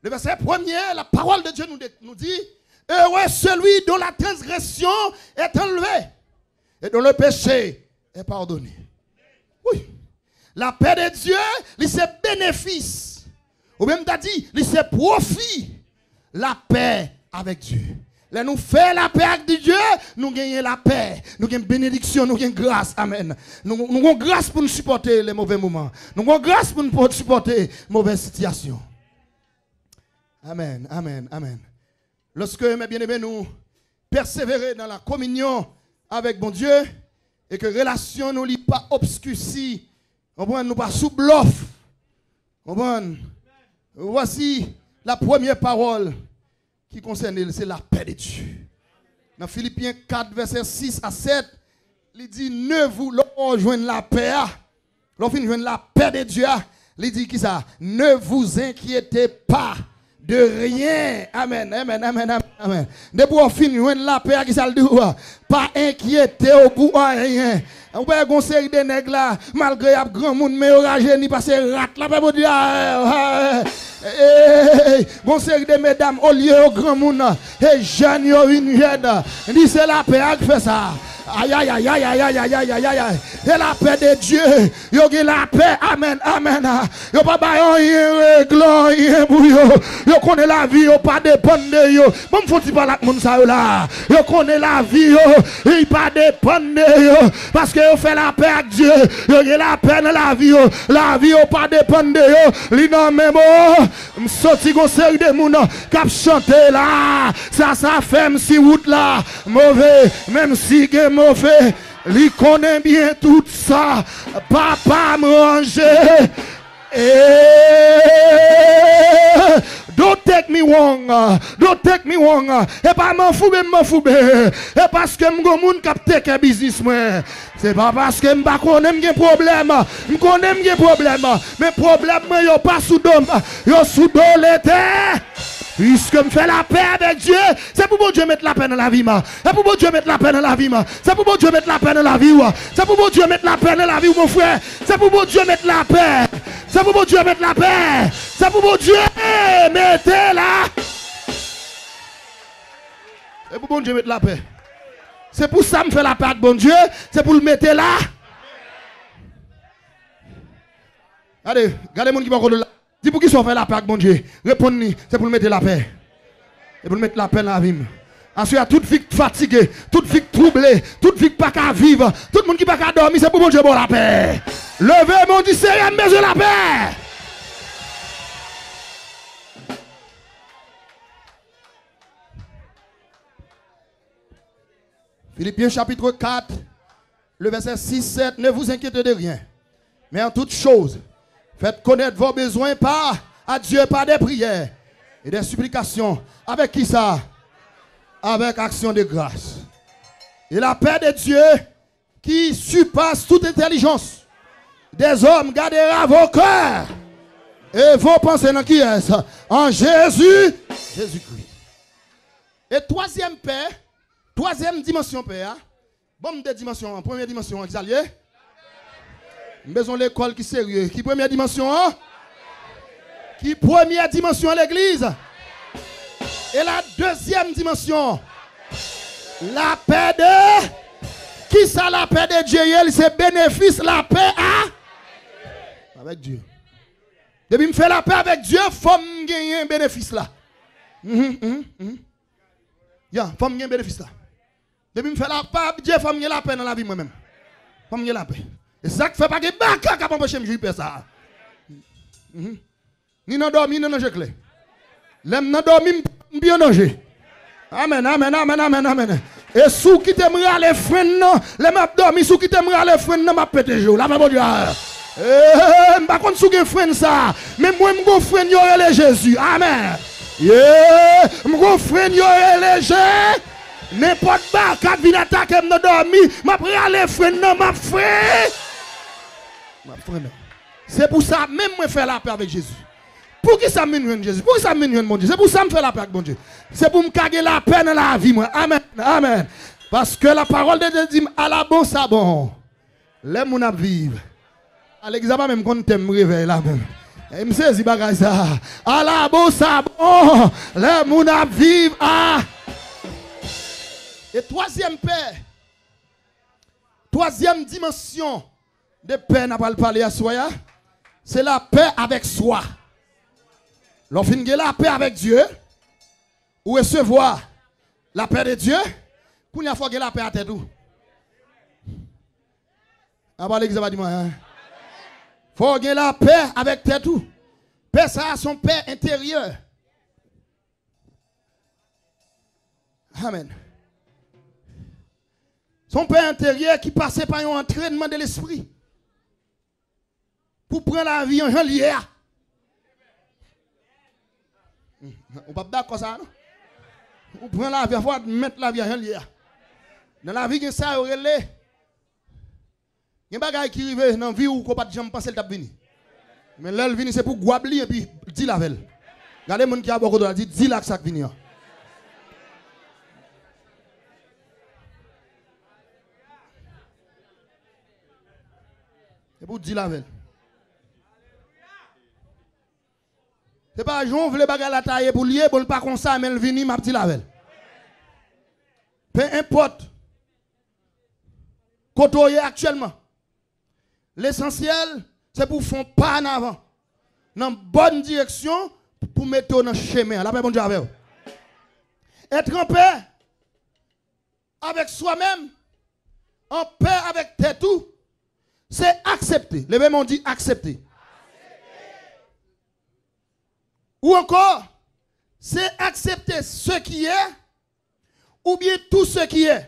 le verset premier, la parole de Dieu nous, dit Heureux celui dont la transgression est enlevée et dont le péché est pardonné. Oui. La paix de Dieu, c'est bénéfice ou même t'as dit, c'est profit la paix avec Dieu. Là, nous faisons la paix avec Dieu, nous gagnons la paix, nous gagnons bénédiction, nous gagnons grâce. Amen. Nous, nous avons grâce pour nous supporter les mauvais moments. Nous avons grâce pour nous supporter les mauvaises situations. Amen, amen, amen. Lorsque, mes bien-aimés, nous persévérer dans la communion avec bon Dieu et que relation nous lit pas obscurcie, on nous pas sous bluff. Voici la première parole qui concerne, c'est la paix de Dieu. Dans Philippiens 4, verset 6 à 7, il dit, ne vous rejoignez la paix. Lorsqu'on joindre la paix de Dieu, il dit qui ça? Ne vous inquiétez pas de rien. Amen, amen, amen, amen. Amen. De pour finir, la paix qui ça le pas inquiéter au bout rien. On peut avoir série de nègres là, malgré y a grand monde, mais on a ni passer rat là, pas dire, bon série de mesdames, au lieu au grand monde, et jeune, une jeune, dit c'est la paix qui fait ça. Aïe, aïe, aïe, aïe, aïe, aïe, aïe, aïe, aïe. Et la paix de Dieu. Yo la paix. Amen, amen. Yo pas bayon réglant, rien pour yo. Yo connaît la vie, yo pas dépend de yo. Bon, faut-il pas la moun sa yo là. Yo connaît la vie, yo. Il pas dépend de yo. Parce que yo fait la paix avec Dieu. Yo la paix dans la vie, yo. La vie, yo pas dépend de yo. Li non même, m'soti gon série de moun cap chanter là. Ça, ça fait si route là. Mauvais, même si game mauvais, il connaît bien tout ça. Papa manger. Don't take me wrong. Don't take me wrong. Et pas m'en fou, m'en fou. Et parce que m'gon moun kap take business moi. C'est pas parce que m'pa connais m'gen problème. M'connais m'gen problème. Mais problème moi yo pas sous dom. Yo sous l'été. Puisque me fait la paix avec Dieu, c'est pour bon Dieu mettre la paix dans la vie. C'est pour bon Dieu mettre la paix dans la vie. C'est pour bon Dieu mettre la paix dans la vie. C'est pour bon Dieu mettre la paix dans la vie, mon frère. C'est pour bon Dieu mettre la paix. C'est pour bon Dieu mettre la paix. C'est pour bon Dieu mettre la C'est pour bon Dieu mettre la paix. C'est pour ça me fait la paix avec bon Dieu. C'est pour le mettre là. Allez, regardez gens qui vont là. Dis pour qui sont fait la paix avec mon Dieu. Répondez, c'est pour mettre la paix. C'est pour mettre la paix dans la vie. Ensuite, à toute vie fatiguée, toute vie troublée, toute vie pas qu'à vivre, tout le monde qui pas qu'à dormir, c'est pour mon Dieu pour la paix. Levez mon Dieu, c'est besoin de la paix. Philippiens chapitre 4, le verset 6, 7, ne vous inquiétez de rien, mais en toute chose, Faites connaître vos besoins par à Dieu par des prières et des supplications. Avec qui ça? Avec action de grâce. Et la paix de Dieu qui surpasse toute intelligence. Des hommes gardera vos cœurs et vos pensées dans qui est En Jésus, Jésus-Christ. Et troisième paix, troisième dimension paix, hein? bonne dimension, première dimension, Xavier besoin l'école qui sérieux. Qui première dimension hein? Qui première dimension à l'église? Et la deuxième dimension, la paix de qui ça la paix de Dieu? C'est bénéfice la paix à avec Dieu. Depuis me faire la paix avec Dieu, il faut gagner un bénéfice là. Mm -hmm, mm faut un bénéfice là. Depuis me faire la paix avec Dieu, il faut gagner la paix dans la vie moi-même. Faut me gagner la paix. Et fait pas que baka qui empêcher me jouer ça. Mhm. Ni nan dormi, ni manger clé. L'aime nan dormi, bien manger. Amen, amen, amen, amen, amen. Et sous qui t'aimerait les freins, non, les m'a dormi, sous qui t'aimerait les freins, non, m'a pété jour. La bon Dieu. Eh, m'pa contre sous qui frein ça. Mais moi, m'gon frein yo le Jésus. Amen. Yeah, m'gon frein yo le Jésus. N'importe quoi, quand vient attaquer, m'a dormi, m'a pris les freins, non, m'a frein. C'est pour ça, même moi, faire la paix avec Jésus. Pour qui ça me Jésus? Pour qui ça me mon Dieu? C'est pour ça que je fais la paix avec mon Dieu. C'est pour me caguer la paix dans la vie, moi. Amen. Amen. Parce que la parole de Dieu dit à la bon sabon. Les gens vivre. À l'examen, même quand tu me là même. Et me saisis bagage ça. À la bon sabon. Les gens vivre. Ah. Et troisième paix. Troisième dimension de paix n'a pas parler à soi, c'est la paix avec soi. A la paix avec Dieu, ou recevoir La paix de Dieu. Qu'on y a faut que la paix à tête. Ah bah hein. Faut que la paix avec tête. Paix ça a son paix intérieur. Amen. Son père intérieur qui passait par un entraînement de l'esprit. pour prendre la vie en janvier. On pas d'accord ça, non? On prend la vie, faut mettre la vie en janvier. Dans la vie, il y a ça, il y a des choses qui arrivent dans la vie où on pas jamais penser qu'elle venir. Mais là, elle vient, c'est pour guabli et puis dire la velle. Regardez les gens qui a beaucoup de dit, dis la que ça vient. C'est pour dire la veille. C'est pas Jean veut bagarre la taille pour lier, bon pas comme ça, mais il vient m'a dit la veille. Peu importe. Côté actuellement. L'essentiel, c'est pour faire pas en avant. Dans la bonne direction pour mettre dans le chemin. La paix, bon avec vous. Être en paix avec soi-même, en paix avec tes tout, c'est accepter. Les mêmes ont dit accepter. Ou encore, c'est accepter ce qui est, ou bien tout ce qui est.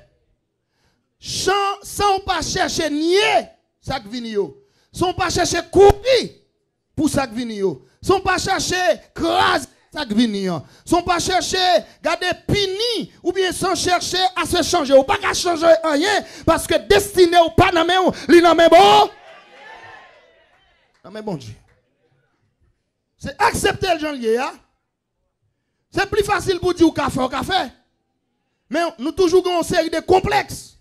Sans, pas chercher nier ça qui. Sans pas chercher courir pour ça qui vient. Sans pas chercher craser ça qui vient. Sans pas chercher garder pini ou bien sans chercher à se changer. Ou pas qu'à changer rien parce que destiné ou pas dans main, li dans bon? Dans bon Dieu. C'est accepter le janvier. C'est plus facile pour dire au café au café. Mais nous toujours une série de complexes.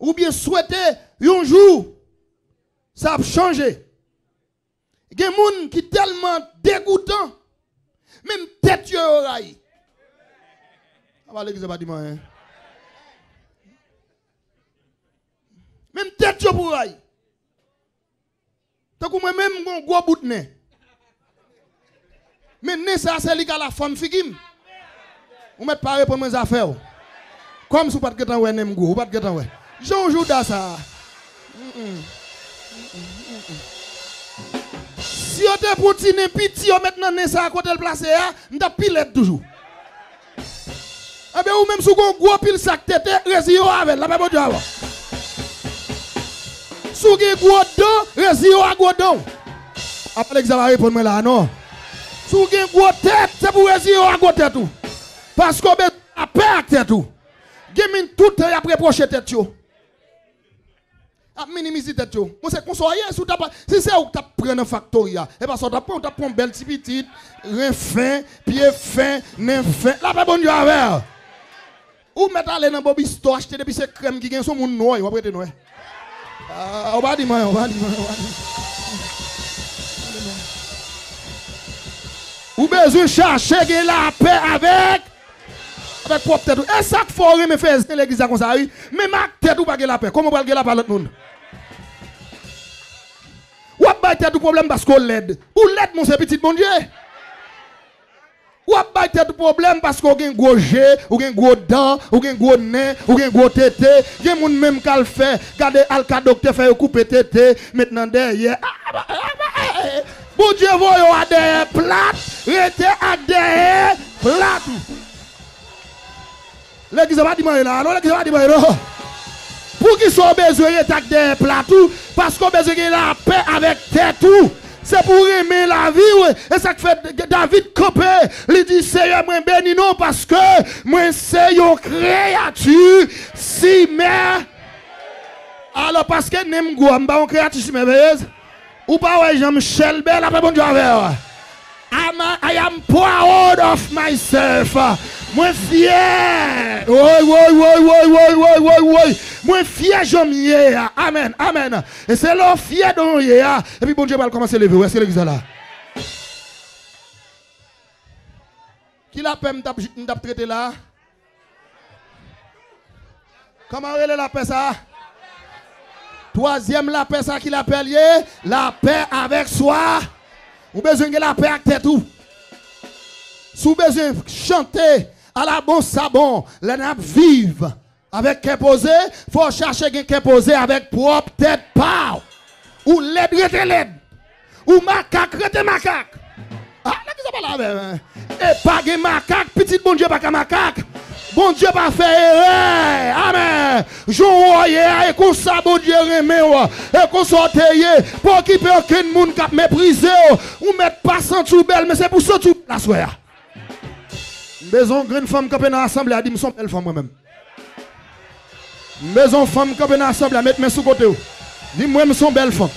Ou bien souhaiter un jour ça a changé. Il y a des gens qui sont tellement dégoûtants, même tête oreille. Ah bah l'église pas dit hein. Même tête pour oreille. Tant que moi même un gros bout de nez. Mais nez ça c'est li la femme figim. Vous mettez pas pour mes affaires. Comme si vous pas de ouais nem go, pas de ouais. Jean joue dans ça. Si on te pour tiner petit, maintenant, n'est ça à côté de place, on t'a pilé toujours. Eh bien, ou même si on gros pile sac tête, résio avec, la même diable. Si on gros dos, résio à gros dos. Après, va répondre là, non? Sou gen gwo tèt, se pou wezi yo an gwo tèt ou. Pasko be apè ak tèt ou. Gen min tout te apre proche tèt yo. Ap minimizi tèt yo. Mwen se konsoye sou tap... Si se ou tap pren nan faktoria. E pa sou tap pren ou tap pren bel ti pitit. Ren fin, piye fin, nen fin. La pe bon diyo avèr. Ou met alè nan bobi sto achete depi se krem ki gen son moun noy. Wapre te noy. E. Ah, ou ba di man, ou ba di man, ou ba di man. Ou besoin chercher la paix avec? Avec propre tête. Et ça qu'il faut me faire l'église comme ça, oui. Mais ma tête ou pas la paix. Comment on va la paix à l'autre monde? Ou pas tête du problème parce qu'on l'aide. Ou l'aide mon petit bon Dieu. Ou pas tête du problème parce qu'on a un gros jet, ou un gros dent, ou un gros nez, ou un gros tété. Il y a même qu'à le fait. Regardez, Alka docteur fait couper tété. Maintenant derrière. Bon Dieu, voyons à derrière plate. Rete à derrière plate. L'église va dire là, non, l'église va dire là. Pour qu'ils soient besoin de des plateaux, parce qu'on besoin de la paix avec tout. C'est pour aimer la vie, Et ça fait David Copé, il dit, Seigneur, moi béni non, parce que moi c'est une créature si mais. Alors, parce que n'aime pas une créature si merveilleuse. Ou pas, ouais, Jean-Michel Bell, après bon I am proud of myself. Moi fier. Oui, oui, oui, oui, oui, oui, oui, oui. Moi fier, j'aime Amen, amen. Et c'est là fier dont Et puis bon Dieu commencer à lever. Où est-ce que l'église là? Qui l'a paix là? Comment est la paix ça? Troisième la paix ça qui l'appelle la paix avec soi. Ou besoin de la paix avec tout. Si vous besoin chanter À la bon sabon, les nappes vivent. Avec qu'un posé, faut chercher quelqu'un posé avec propre tête pas. Ou l'aide rete l'aide. Ou macaque rete macaque. Ah, là, qui ça parle avec, hein? Et pas de macaque, petit bon Dieu, pas de macaque. Bon Dieu pas fait erreur. Amen. Je voyais et qu'on ça bon Dieu remet et qu'on sorte pour qu'il peut aucun monde cap mépriser ou mettre pas sans tout belle mais c'est pour ça tout la soirée. Maison grande femme qui dans l'assemblée a dit me son belle femme moi-même. Maison femme qui dans l'assemblée a mettre mes sous côté. Dis moi me son belle femme.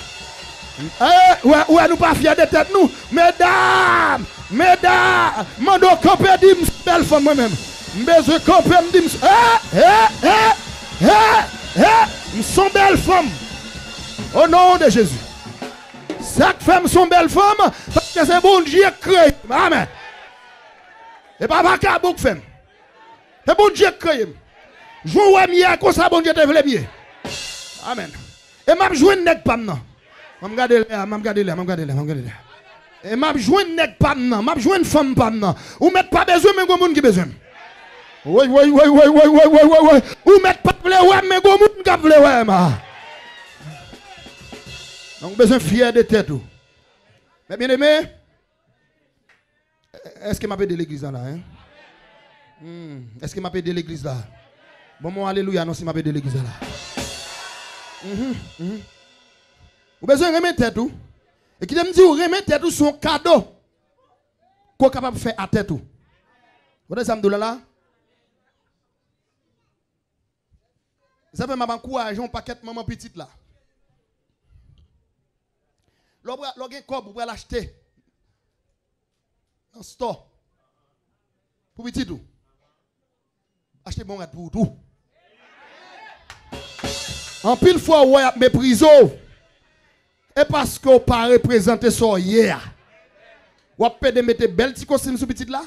Eh, ouais, ouais, nous pas fiers de tête nous. Mesdames, mesdames, mando campé dit belle femme moi-même. Mbeze kampe mdi msou. He, he, he, he, he. Bel. Au nom de Jésus. Sak fem son bel fom. Paske se bon diye kreye. Amen. E pa pa ka bouk fem. Se bon diye kreye. Jou wè miye konsa bon diye te vle miye. Amen. E map jwen nek pam nan. Mam gade le, mam gade le, mam gade le, mam gade le. E map jwen nek pam nan. Map jwen fom pam nan. Ou met pa bezwen men goun moun ki bezwen. Oui, oui, oui, oui, oui, oui, oui, oui, oui. Ou mettre pas vle ouais, mais gon moun ka vle ouais, ma. Donc, besoin fier de tête. Mais bien aimé, est-ce que m'a de l'église là, hein? Hmm, Est-ce que m'a de l'église là? Bon, mon alléluia, non, si m'a de l'église là. Mhm, mhm. Ou besoin remettre tête ou. Et qui me dit, remettre tête ou son cadeau. Qu'on capable faire à tête ou. Vous voyez ça, m'doula là? Ça fait m'a encouragé un paquet de maman petite là. L'autre un corps pour l'acheter. Dans store. Pour petit tout. Acheter bon rat pour tout. En pile fois, ouais, méprisé. Et parce qu'on pas représenté ça hier. Ou peut de mettre belle petit costume sur petit là.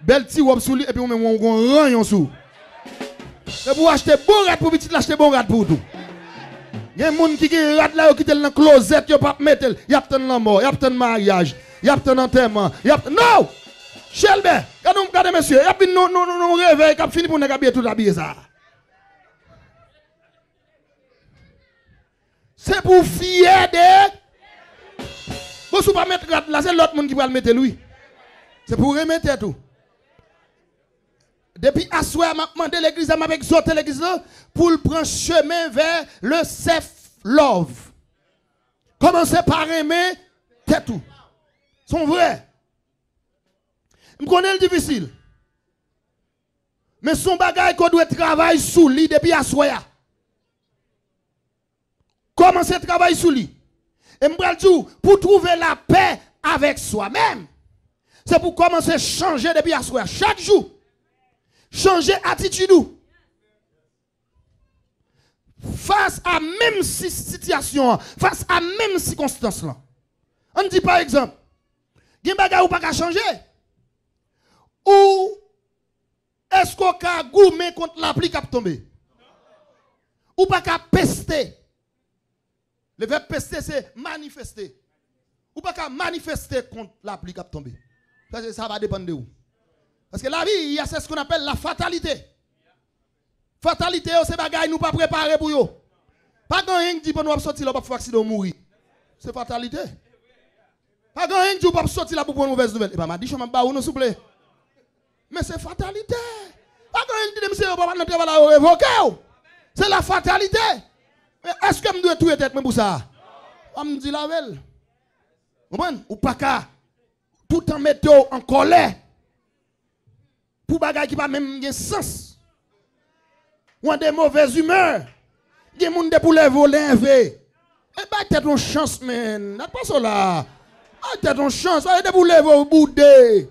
Belle petit ou sous et puis on met un rayon sous. Et pour acheter bon rat pour petit, l'acheter bon rat pour tout. Il y a des gens qui ont rat là, qui dans le closet, ils pas mettre, ils ont la mort, ils ont mariage, ils ont enterrement, ils ont Non! Shelby, regardez, monsieur, il y a des nous nous nous réveil qui fini pour nous habiller tout habiller ça. C'est pour fier de Vous ne pas mettre rat là, c'est l'autre monde qui va le mettre lui. C'est pour remettre tout. Depuis à soir, m'a demandé l'église, m'a exhorté l'église pour prendre chemin vers le self-love. Commencez par aimer, c'est tout. Sont vrais. Je connais le difficile. Mais son bagage qu'on doit travailler sous lui depuis à. Commencez à travailler sous lui? Et je pour trouver la paix avec soi-même, c'est pour commencer à changer depuis à. Chaque jour changer attitude face à même situation, face à même circonstance là. On dit par exemple, il y a ou pas changer. Ou est-ce qu'on a gourmet contre l'appli qui a tombé? Ou pas qu'à pester? Le verbe pester c'est manifester. Ou pas qu'à manifester contre l'appli qui a tombé? Ça, va dépendre de où? Parce que la vie, il y a ce qu'on appelle la fatalité. Fatalité, c'est bagaille nous pas préparé pour yo. Pas grand rien dit pour nous sortir là pour faire accident mourir. C'est fatalité. Pas grand rien dit pour sortir là pour prendre mauvaise nouvelle. Et pas m'a dit je m'en bats s'il vous plaît. Mais c'est fatalité. Pas grand rien dit monsieur pas notre travail là révoquer. C'est la fatalité. Est-ce que je dois tout tête pour ça? On me dit la veille. Ou pas qu'à tout en mettre en colère pour bagay qui pas même de sens. Ou des mauvaises humeurs. Des gens de pour les voler Et bah t'as une chance man. N'a pas là. Ah t'as une chance, de pour les boudé.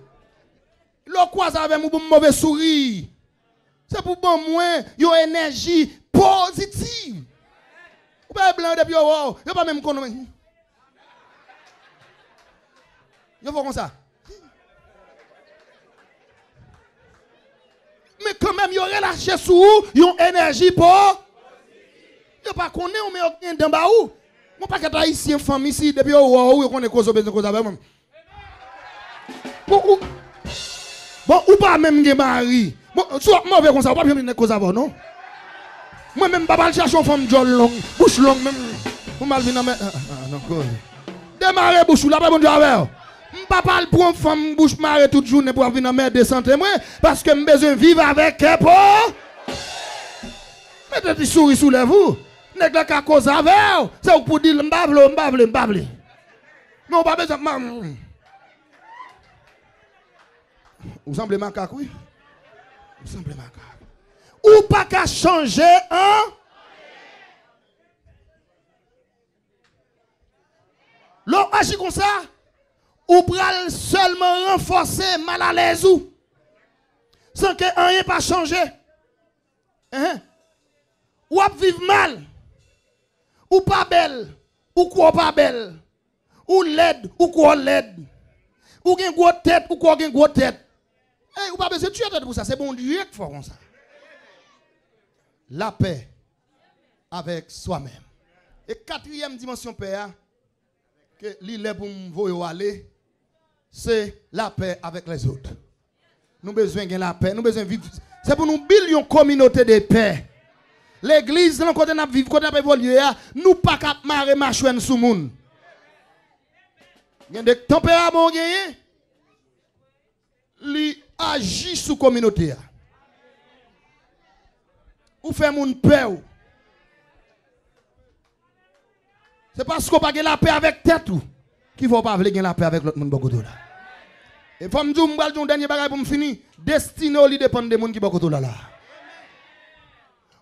Le quoi avec mon mauvais sourire. C'est pour bon moins une énergie positive. Ou pas blanc depuis oh, yo pas même connaître. Yo faut comme ça. Mais quand même, il aurait lâché sous vous, une énergie pour? Il pas connaître, mais il y a dans où. Moi, pas que ici, depuis où, on est cause besoin cause avec. Bon, ou pas même gen mari. Bon, soit mauvais comme ça, pas bien une cause avant, non? Moi même pas mal chercher une femme jol long, bouche longue même. Ou mal mettre. Ah, ah, non, cause. Démarrer bouche là, pas bon Dieu. Pas pour une femme bouche marée toute journée pour venir mettre des santé moi parce que j'ai besoin de vivre avec elle pour. Mettez des souris sous les vous. Nèg la cause avec. C'est pour dire m'bavle, m'bavle, m'bavle. Mais on pas besoin de Vous semblez macaque, oui? Vous semblez macaque. Ou pas qu'à changer, hein? L'on agit comme ça, ou pral seulement renforcer mal à l'aise ou, sans que rien pas changé. Hein? Ou ap vivre mal, ou pas belle, ou quoi pas belle, ou laide, ou quoi laide, ou gen gros tête, ou quoi gen gros tête. Eh, ou pas besoin de tuer pour ça, c'est bon Dieu qui fait ça. La paix avec soi-même. Et quatrième dimension paix, que l'île pour me aller, c'est la paix avec les autres. Nous avons besoin de la paix, nous besoin vivre. C'est pour nous build une communauté de paix. L'église, dans côté nous vivre, côté nous évoluer, nous pas cap marrer machouen sous monde. Il y a des tempéraments gagnés. Li agit sous communauté. Ou fait mon paix. C'est parce qu'on pas la paix avec tête qui va pas avoir la paix avec l'autre monde là. Et pour me dire, dernier bagage pour me finir. Destiné au dépend des gens qui beaucoup là là.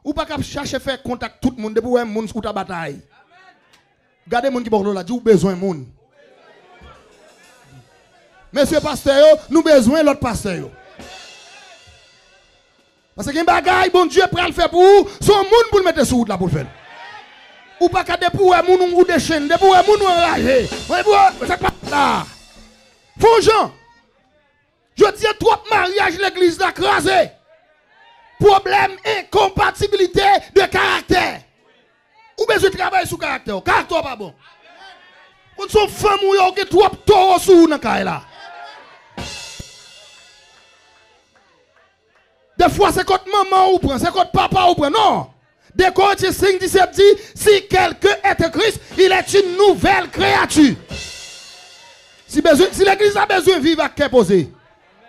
Ou pas qu'à chercher faire contact tout le monde depuis un monde sous ta bataille. Gardez les gens qui beaucoup là, vous besoin de monde. Monsieur pasteur, nous besoin l'autre pasteur. Parce que y a un bagage, bon Dieu prend le faire pour vous, son monde pour le mettre sur route là pour le faire ou pas qu'à dépouiller moun ou des chaînes, dépouiller moun ou enragé. C'est pas là. Font Jean. Je dis trop mariage l'église l'a crasé. Problème incompatibilité de caractère. Ou besoin de travailler sur caractère. Caractère pas bon. On sont femmes ou yon qui trop tôt sous dans là. Des fois c'est quand maman ou prend, c'est quand papa ou prend. Non. De Corinthiens 5, 17 dit, si quelqu'un est Christ, il est une nouvelle créature. Si, si l'église a besoin de vivre à qu'est posé,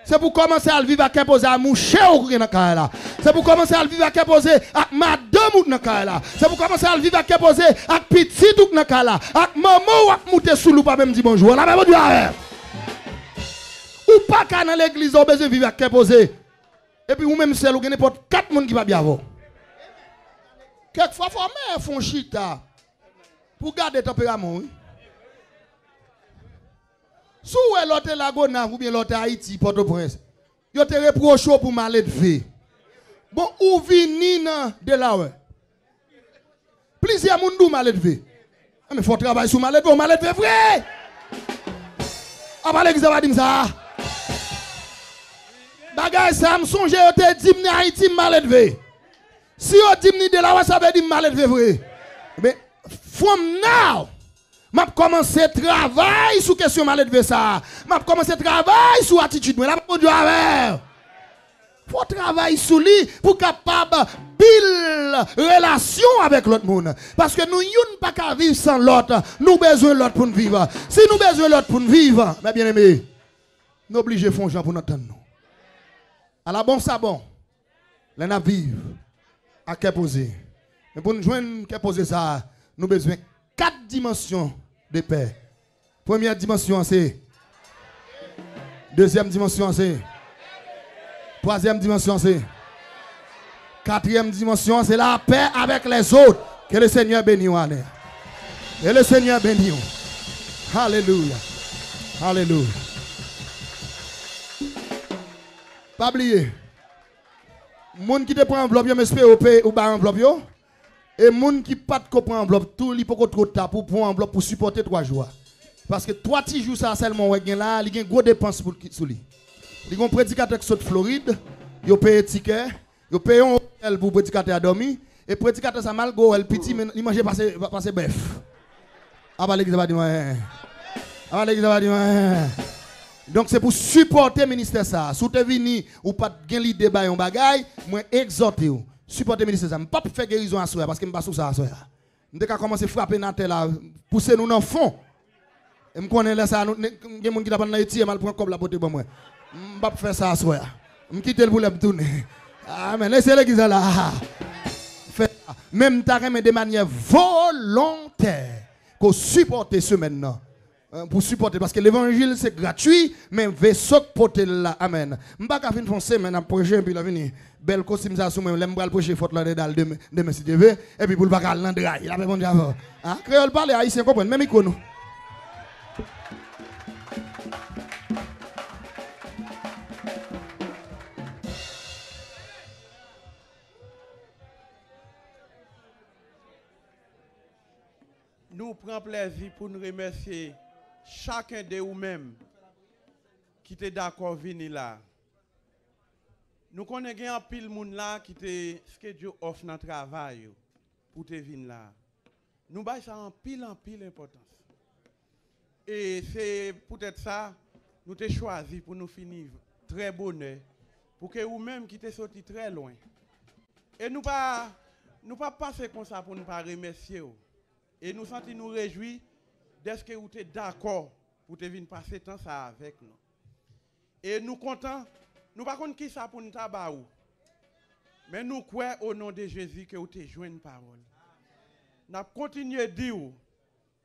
c'est pour commencer à vivre à qu'est posé à moucher ou là. C'est pour commencer à vivre à qu'est posé à madame ou. C'est pour commencer à vivre à qu'est posé à petit ou là. À maman ou à monter sous loup pas même dire bonjour. La même Ou pas qu'à dans l'église, on besoin de vivre à qu'est posé. Et puis ou même ou n'importe quatre personnes qui va bien avoir. Quelquefois, il faut mettre font chita pour garder le tempérament. Si vous êtes l'autre Lagona ou bien l'autre Haïti, Port-au-Prince, vous te reproché pour mal élevé. Bon, ou vini de là. Plusieurs gens mal élevé. Ah, mais il faut travailler sur mal élevé, mal élevé vrai. Ah, pas l'église va ça. Bagay ça, me songe, vous te dit, Haïti mal élevé. Si on dit de là, ça veut dire mal vrai. Mais from now, m'a commencé travail sur question mal élevé ça. M'a commencé travail sur attitude. Mais là. Faut travailler sur lui pour capable build relation avec l'autre monde. Parce que nous ne pas qu'à vivre sans l'autre. Nous besoin l'autre pour nous vivre. Si nous besoin l'autre pour nous vivre, mais bien aimé, nous obligés de faire pour nous attendre. À la bon sabon, là, nous vivre à posé. Mais pour nous joindre qu'est posé ça, nous avons besoin de quatre dimensions de paix. Première dimension, c'est. Deuxième dimension, c'est. Troisième dimension, c'est. Quatrième dimension, c'est la paix avec les autres. Que le Seigneur bénisse. Et le Seigneur bénisse. Alléluia. Alléluia. Pas oublier. Moun qui te prend enveloppe, yo m'espère au paye ou ba enveloppe yo. Et qui pas tout li poko trop pour supporter trois jours. Parce que trois petits jours ça seulement ouais gen là, il gen gros dépenses pour sous li. Il gon prédicateur qui saute Floride, yo paye ticket, yo paye un hôtel pour prédicateur dormir et prédicateur ça mal go, elle petit mais il mange passer passer bœuf. Ah bah. Ah bah dire ouais. Donc c'est pour supporter le ministère ça. Si vous venu ou pas de l'idée de un bagay, moi exhorte vous. Supporter le ministère ça. Je ne pas faire guérison à soi parce que je ne pas sous ça à soi. Je vais commencer à frapper dans la pousser nous dans le fond. Et je connais là ça, il y a des gens qui ont pas mal prendre comme la beauté pour moi. Je ne pas faire ça à soi. Je quitte le pour tourner. Amen. Laissez l'église là. Même ta de manière volontaire. Qu'on supporte ce maintenant. Euh, pour supporter. Parce que l'évangile c'est gratuit, mais vaisseau porter là. Amen. Je ne vais pas faire semaine à projet, puis la venir. Belle customisation, je vais projet faute là dedans demain, si tu veux. Et puis pour le bacal, il a répondu avant. Hein? Créole haïtien même nous. Nous prenons plaisir pour nous remercier chacun de vous-même qui était d'accord venir là. Nous connaissons un pile monde là qui était schedule off dans travail pour te venir là. Nous avons ça en pile en pile importance. Et c'est peut-être ça nous avons choisi pour nous finir très bonheur pour que vous-même qui êtes sorti très loin. Et nous pas nous pas passer comme ça pour nous remercier. Et nous sentons nous réjouir d'est-ce que vous êtes d'accord pour te venir passer temps ça avec nous. Et nous comptons, nous pas qui ça pour nous tabaou. Mais nous croyons au nom de Jésus que vous avez joué une parole. Nous continuons à dire,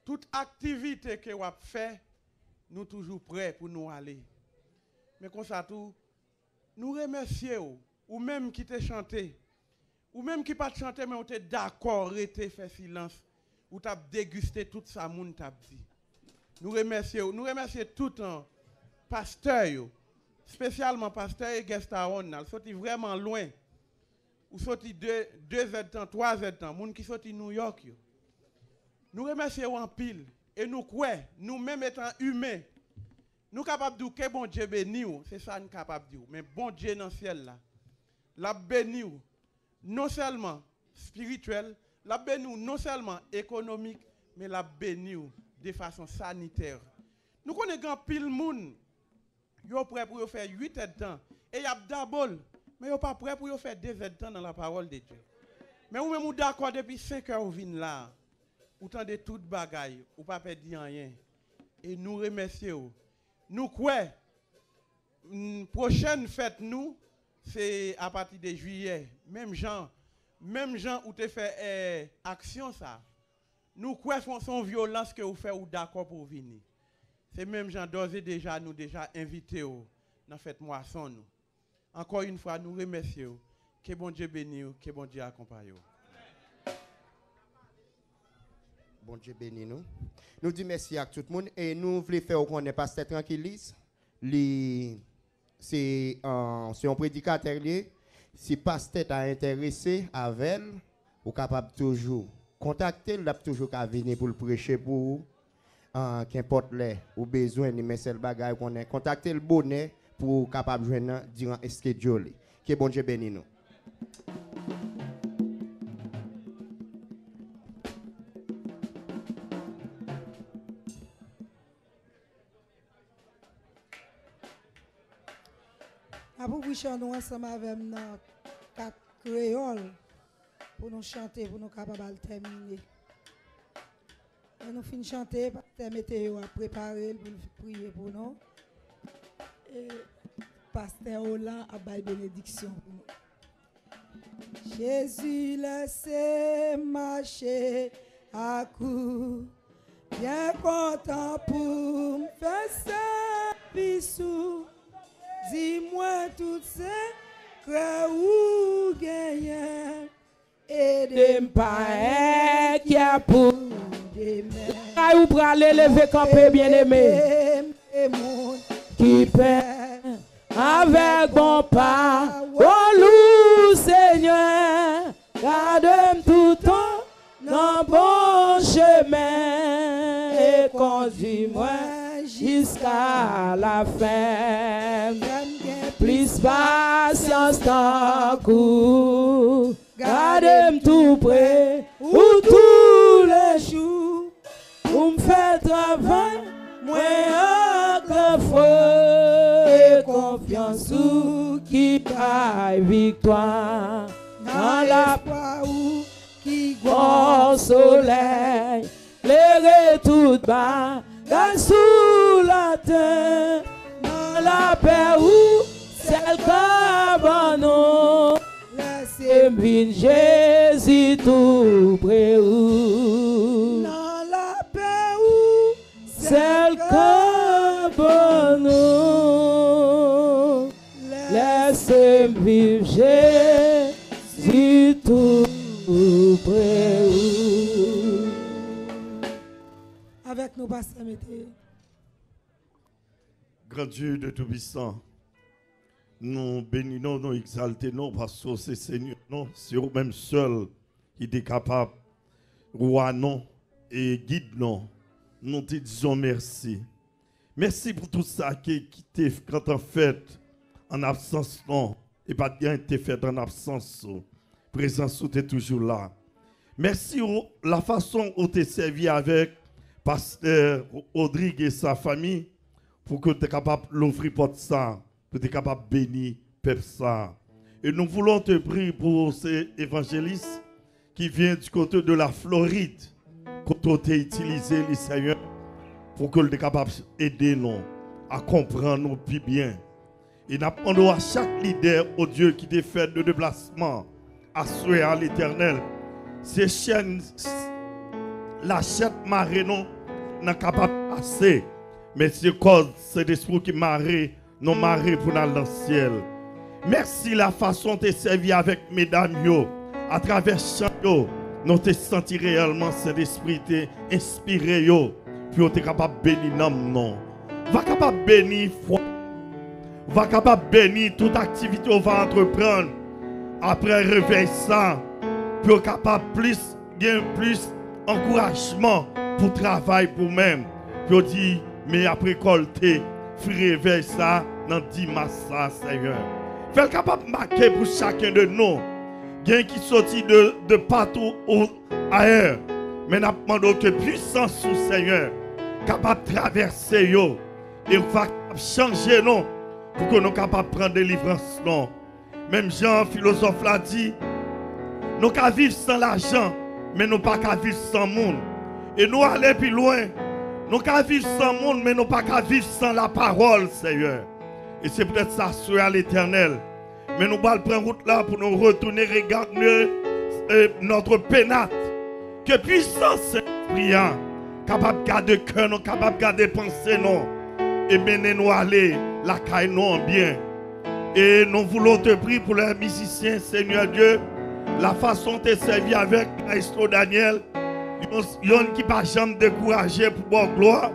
toute activité que vous fait, nous sommes toujours prêts pour nous aller. Mais comme ça nous remercions, ou même qui te chanté, ou même qui pas chanté, mais vous êtes d'accord, rester fait silence, ou t'as dégusté tout ça, moun t'a dit. Nous remercions, nous remercions tout un pasteur, spécialement pasteur et Gestaron, ils sont vraiment loin. Ou sorti deux, deux heures trois heures de temps, gens qui sont New York. Yo. Nous remercions en pile. Et nous croyons, nous-mêmes étant humains, nous capables de dire que bon Dieu béni, c'est ça nous capables de dire. Mais bon Dieu dans le ciel là, la béni, non seulement spirituel, la béni non seulement économique, mais la béni de façon sanitaire. Nous connaissons pile monde, yo prêt pour faire 8 heures de temps et y a d'abord mais yo pas prêt pour faire 2 heures de temps dans la parole de Dieu. Mais vous même d'accord depuis 5 heures vous venez là. Autant de toute bagaille, ou pas perdre rien. Et nous remercions. Nous croyons prochaine fête nous c'est à partir de juillet. Même gens même gens où tu fait eh, action ça. Nous croyons son violence que vous faites ou d'accord pour venir. C'est même gens d'ores déjà nous déjà invités dans cette moisson nous. Encore une fois, nous remercions. Que bon Dieu bénisse, que bon Dieu accompagne. Bon Dieu bénisse nous. Nous disons merci à tout le monde et nous voulons faire qu'on n'est pas tranquille. C'est un prédicateur si pasteur t'a intéressé avec elle, ou capable toujours contacter, l'a toujours qu'à venir pour le prêcher pour vous. Uh, qu'importe les ou besoin de mettre le bagage qu'on est contacter le bonnet pour capable joindre durant schedule. Que bon Dieu bénisse nous. Nous ensemble avec nos quatre créoles pour nous chanter, pour nous capables de terminer. Et nous finissons chanter, Météo a préparé pour prier pour nous. Et Pasteur Hollande a bail bénédiction pour nous. Jésus laissez marcher à coup, bien content pour me faire service. Dis-moi tout ces que ou gagnent et des pas qui a pour demain. Ou pour aller lever camper bien aimé. Qui paie avec bon pas. Oh loup Seigneur, garde tout temps dans bon chemin et conduis-moi jusqu'à la fin patience t'en cours. Gardez-moi tout près, ou tous les jours. Ou me fait travail, moi encore foi. Et confiance ou qui paille victoire. Dans la foi ou qui grand soleil. L'église tout bas, dans sous la terre. Dans la paix qu'abandon, laissez vin Jésus tout près où, dans la paix où qu'abandon, laissez vivre Jésus tout près où. avec nous, Pasteur Mété. Grand Dieu de Tout-Puissant, nous bénissons, nous exaltons, parce que c'est Seigneur, non, c'est vous-même seul qui est capable, roi non, et guide non. Nous te disons merci. Merci pour tout ça qui t'est quand en fait en absence non, et pas bien été fait en absence. Présence tu es toujours là. Merci pour la façon où tu es servi avec Pasteur Audrigue et sa famille pour que tu es capable d'offrir pour ça, pour es capable de bénir peuple. Et nous voulons te prier pour ces évangélistes qui viennent du côté de la Floride, as utilisé les Seigneur pour que es capable d'aider nous à comprendre nous plus bien. Et nous demandons à chaque leader, au Dieu qui t'a fait de déplacement, à souhait à l'éternel, ces chaînes, la chaîne marée, non, n'est capable de passer. Mais c'est cause c'est l'esprit qui marée, non marée pour dans le ciel. Merci la façon de servi avec mesdames yo, à travers chant yo, nous te senti réellement cet esprit te inspiré yo, puis tu capable de bénir non. Va capable de bénir foi. Va capable de bénir toute activité qu'on va entreprendre. Après réveil ça pour capable plus gain plus encouragement pour travail pour même. Pour dire mais après récolter réveil ça dans 10 mars ça Seigneur. Fait capable de marquer pour chacun de nous. Gain qui sorti de, de partout au- ailleurs. Mais nous demandons que puissance sous Seigneur. Capable de traverser yo. Et va changer non? Pour que nous capables de prendre délivrance. Non? Même Jean, philosophe, l'a dit, nous pouvons vivre sans l'argent, mais nous pas vivre sans monde. Et nous aller plus loin, nous pouvons vivre sans le monde, mais nous ne pouvons pas vivre sans la parole, Seigneur. Et c'est peut-être ça, à l'éternel. Mais nous allons prendre route là pour nous retourner, regarder euh, notre pénate. Que puissance esprit, hein, capable de garder cœur, nous capable de garder pensée, non et menez-nous aller la caille nous en bien. Et nous voulons te prier pour les musiciens, Seigneur Dieu, la façon de servi avec Maestro Daniel. Il y a qui pas jamais découragé pour bonne gloire.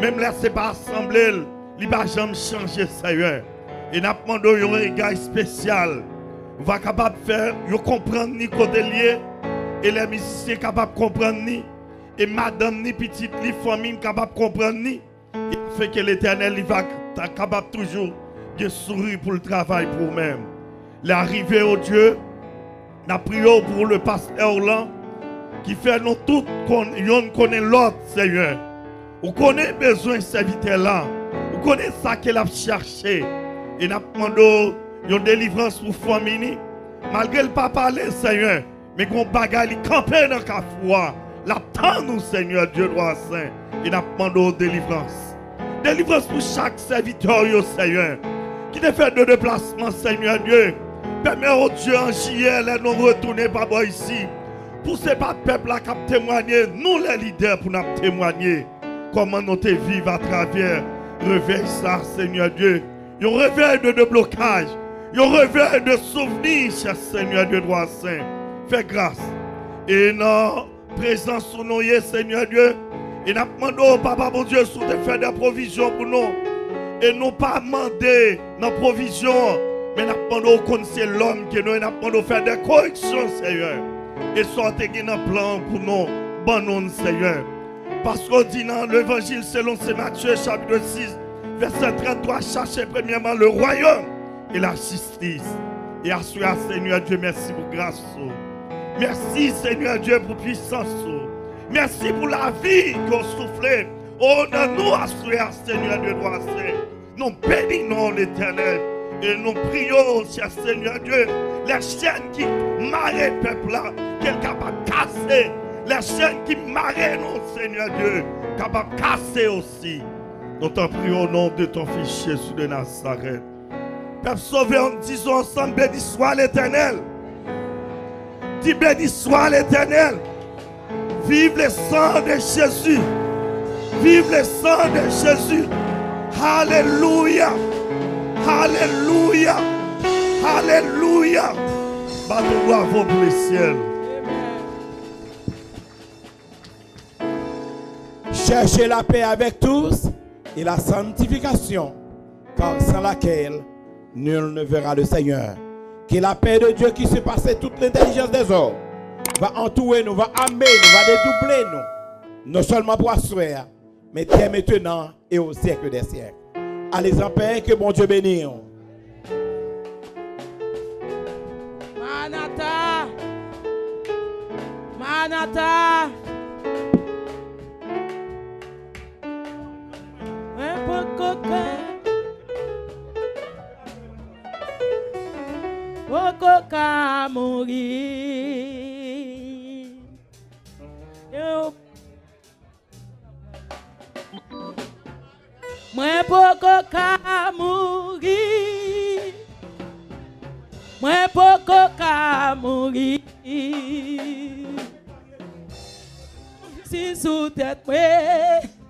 Même là, c'est pas assemblé, il pas jamais changer, Seigneur. Et nous demandons un regard spécial. Va capable faire, vous comprendre ni côté lié, et les musiciens capables de comprendre ni, et madame ni petite, ni famille capable de comprendre ni. Il fait que l'éternel il va capable toujours de sourire pour le travail pour même. L'arrivée au Dieu, nous prions pour le pasteur là, qui fait nous tous qu'on connaît l'autre Seigneur. Vous connaissez besoin de serviteur là. Vous connaissez ça qu'elle a cherché. Et nous demandons une délivrance pour la famille. Malgré le pas parler, Seigneur, mais qu'on bagaille il camper dans la foi. L'attend nous, Seigneur Dieu droit saint. Et nous demandons délivrance. Délivrance pour chaque serviteur, Seigneur. Qui te fait de déplacement, Seigneur Dieu. Permets au Dieu en JL de nous retourner par moi ici. Pour ce peuple qui a témoigné, nous les leaders pour nous témoigner comment nous te vivons à travers réveil ça, Seigneur Dieu. Un réveil de déblocage, un réveil de souvenirs, cher Seigneur Dieu droit saint. Fais grâce. Et non, présence sous nous, Seigneur Dieu. Et nous demandons, Papa mon Dieu, de faire des provisions pour nous. Et nous pas demander nos provisions, mais nous demandons qu'on c'est l'homme qui nous, et nous demandons faire des corrections, Seigneur. Et sortez un plan pour nous, bon nom, Seigneur. Parce qu'on dit dans l'évangile selon Saint Matthieu, chapitre 6, verset 33, cherchez premièrement le royaume et la justice. Et assurez, Seigneur Dieu, merci pour grâce. Merci, Seigneur Dieu, pour puissance. Merci pour la vie qu'on soufflé. Oh, non, nous assurez, Seigneur Dieu, Nous bénissons l'éternel. Et nous prions, cher Seigneur Dieu, les chaînes qui marraient le peuple là, qu'elle capable de casser. Les chaînes qui marraient nous, Seigneur Dieu, capable de casser aussi. Nous t'en prions au nom de ton fils Jésus de Nazareth. Peuple sauvé, en disant ensemble, béni soit l'éternel. Dis béni soit l'éternel. Vive le sang de Jésus. Vive le sang de Jésus. Alléluia. Alléluia. Alléluia. Bravo pour le ciel. Cherchez la paix avec tous et la sanctification, car sans laquelle nul ne verra le Seigneur. Que la paix de Dieu qui surpasse toute l'intelligence des hommes va entourer nous, va amener nous, va dédoubler nous. Non seulement pour assurer, mais dès maintenant et au siècle des siècles. Allez en paix, que bon Dieu bénisse. Manata. Manata. Un peu coquin. Poko ka mourir. Mwen poko ka mourir. Mwen poko ka mourir. Si sou tèt mwen.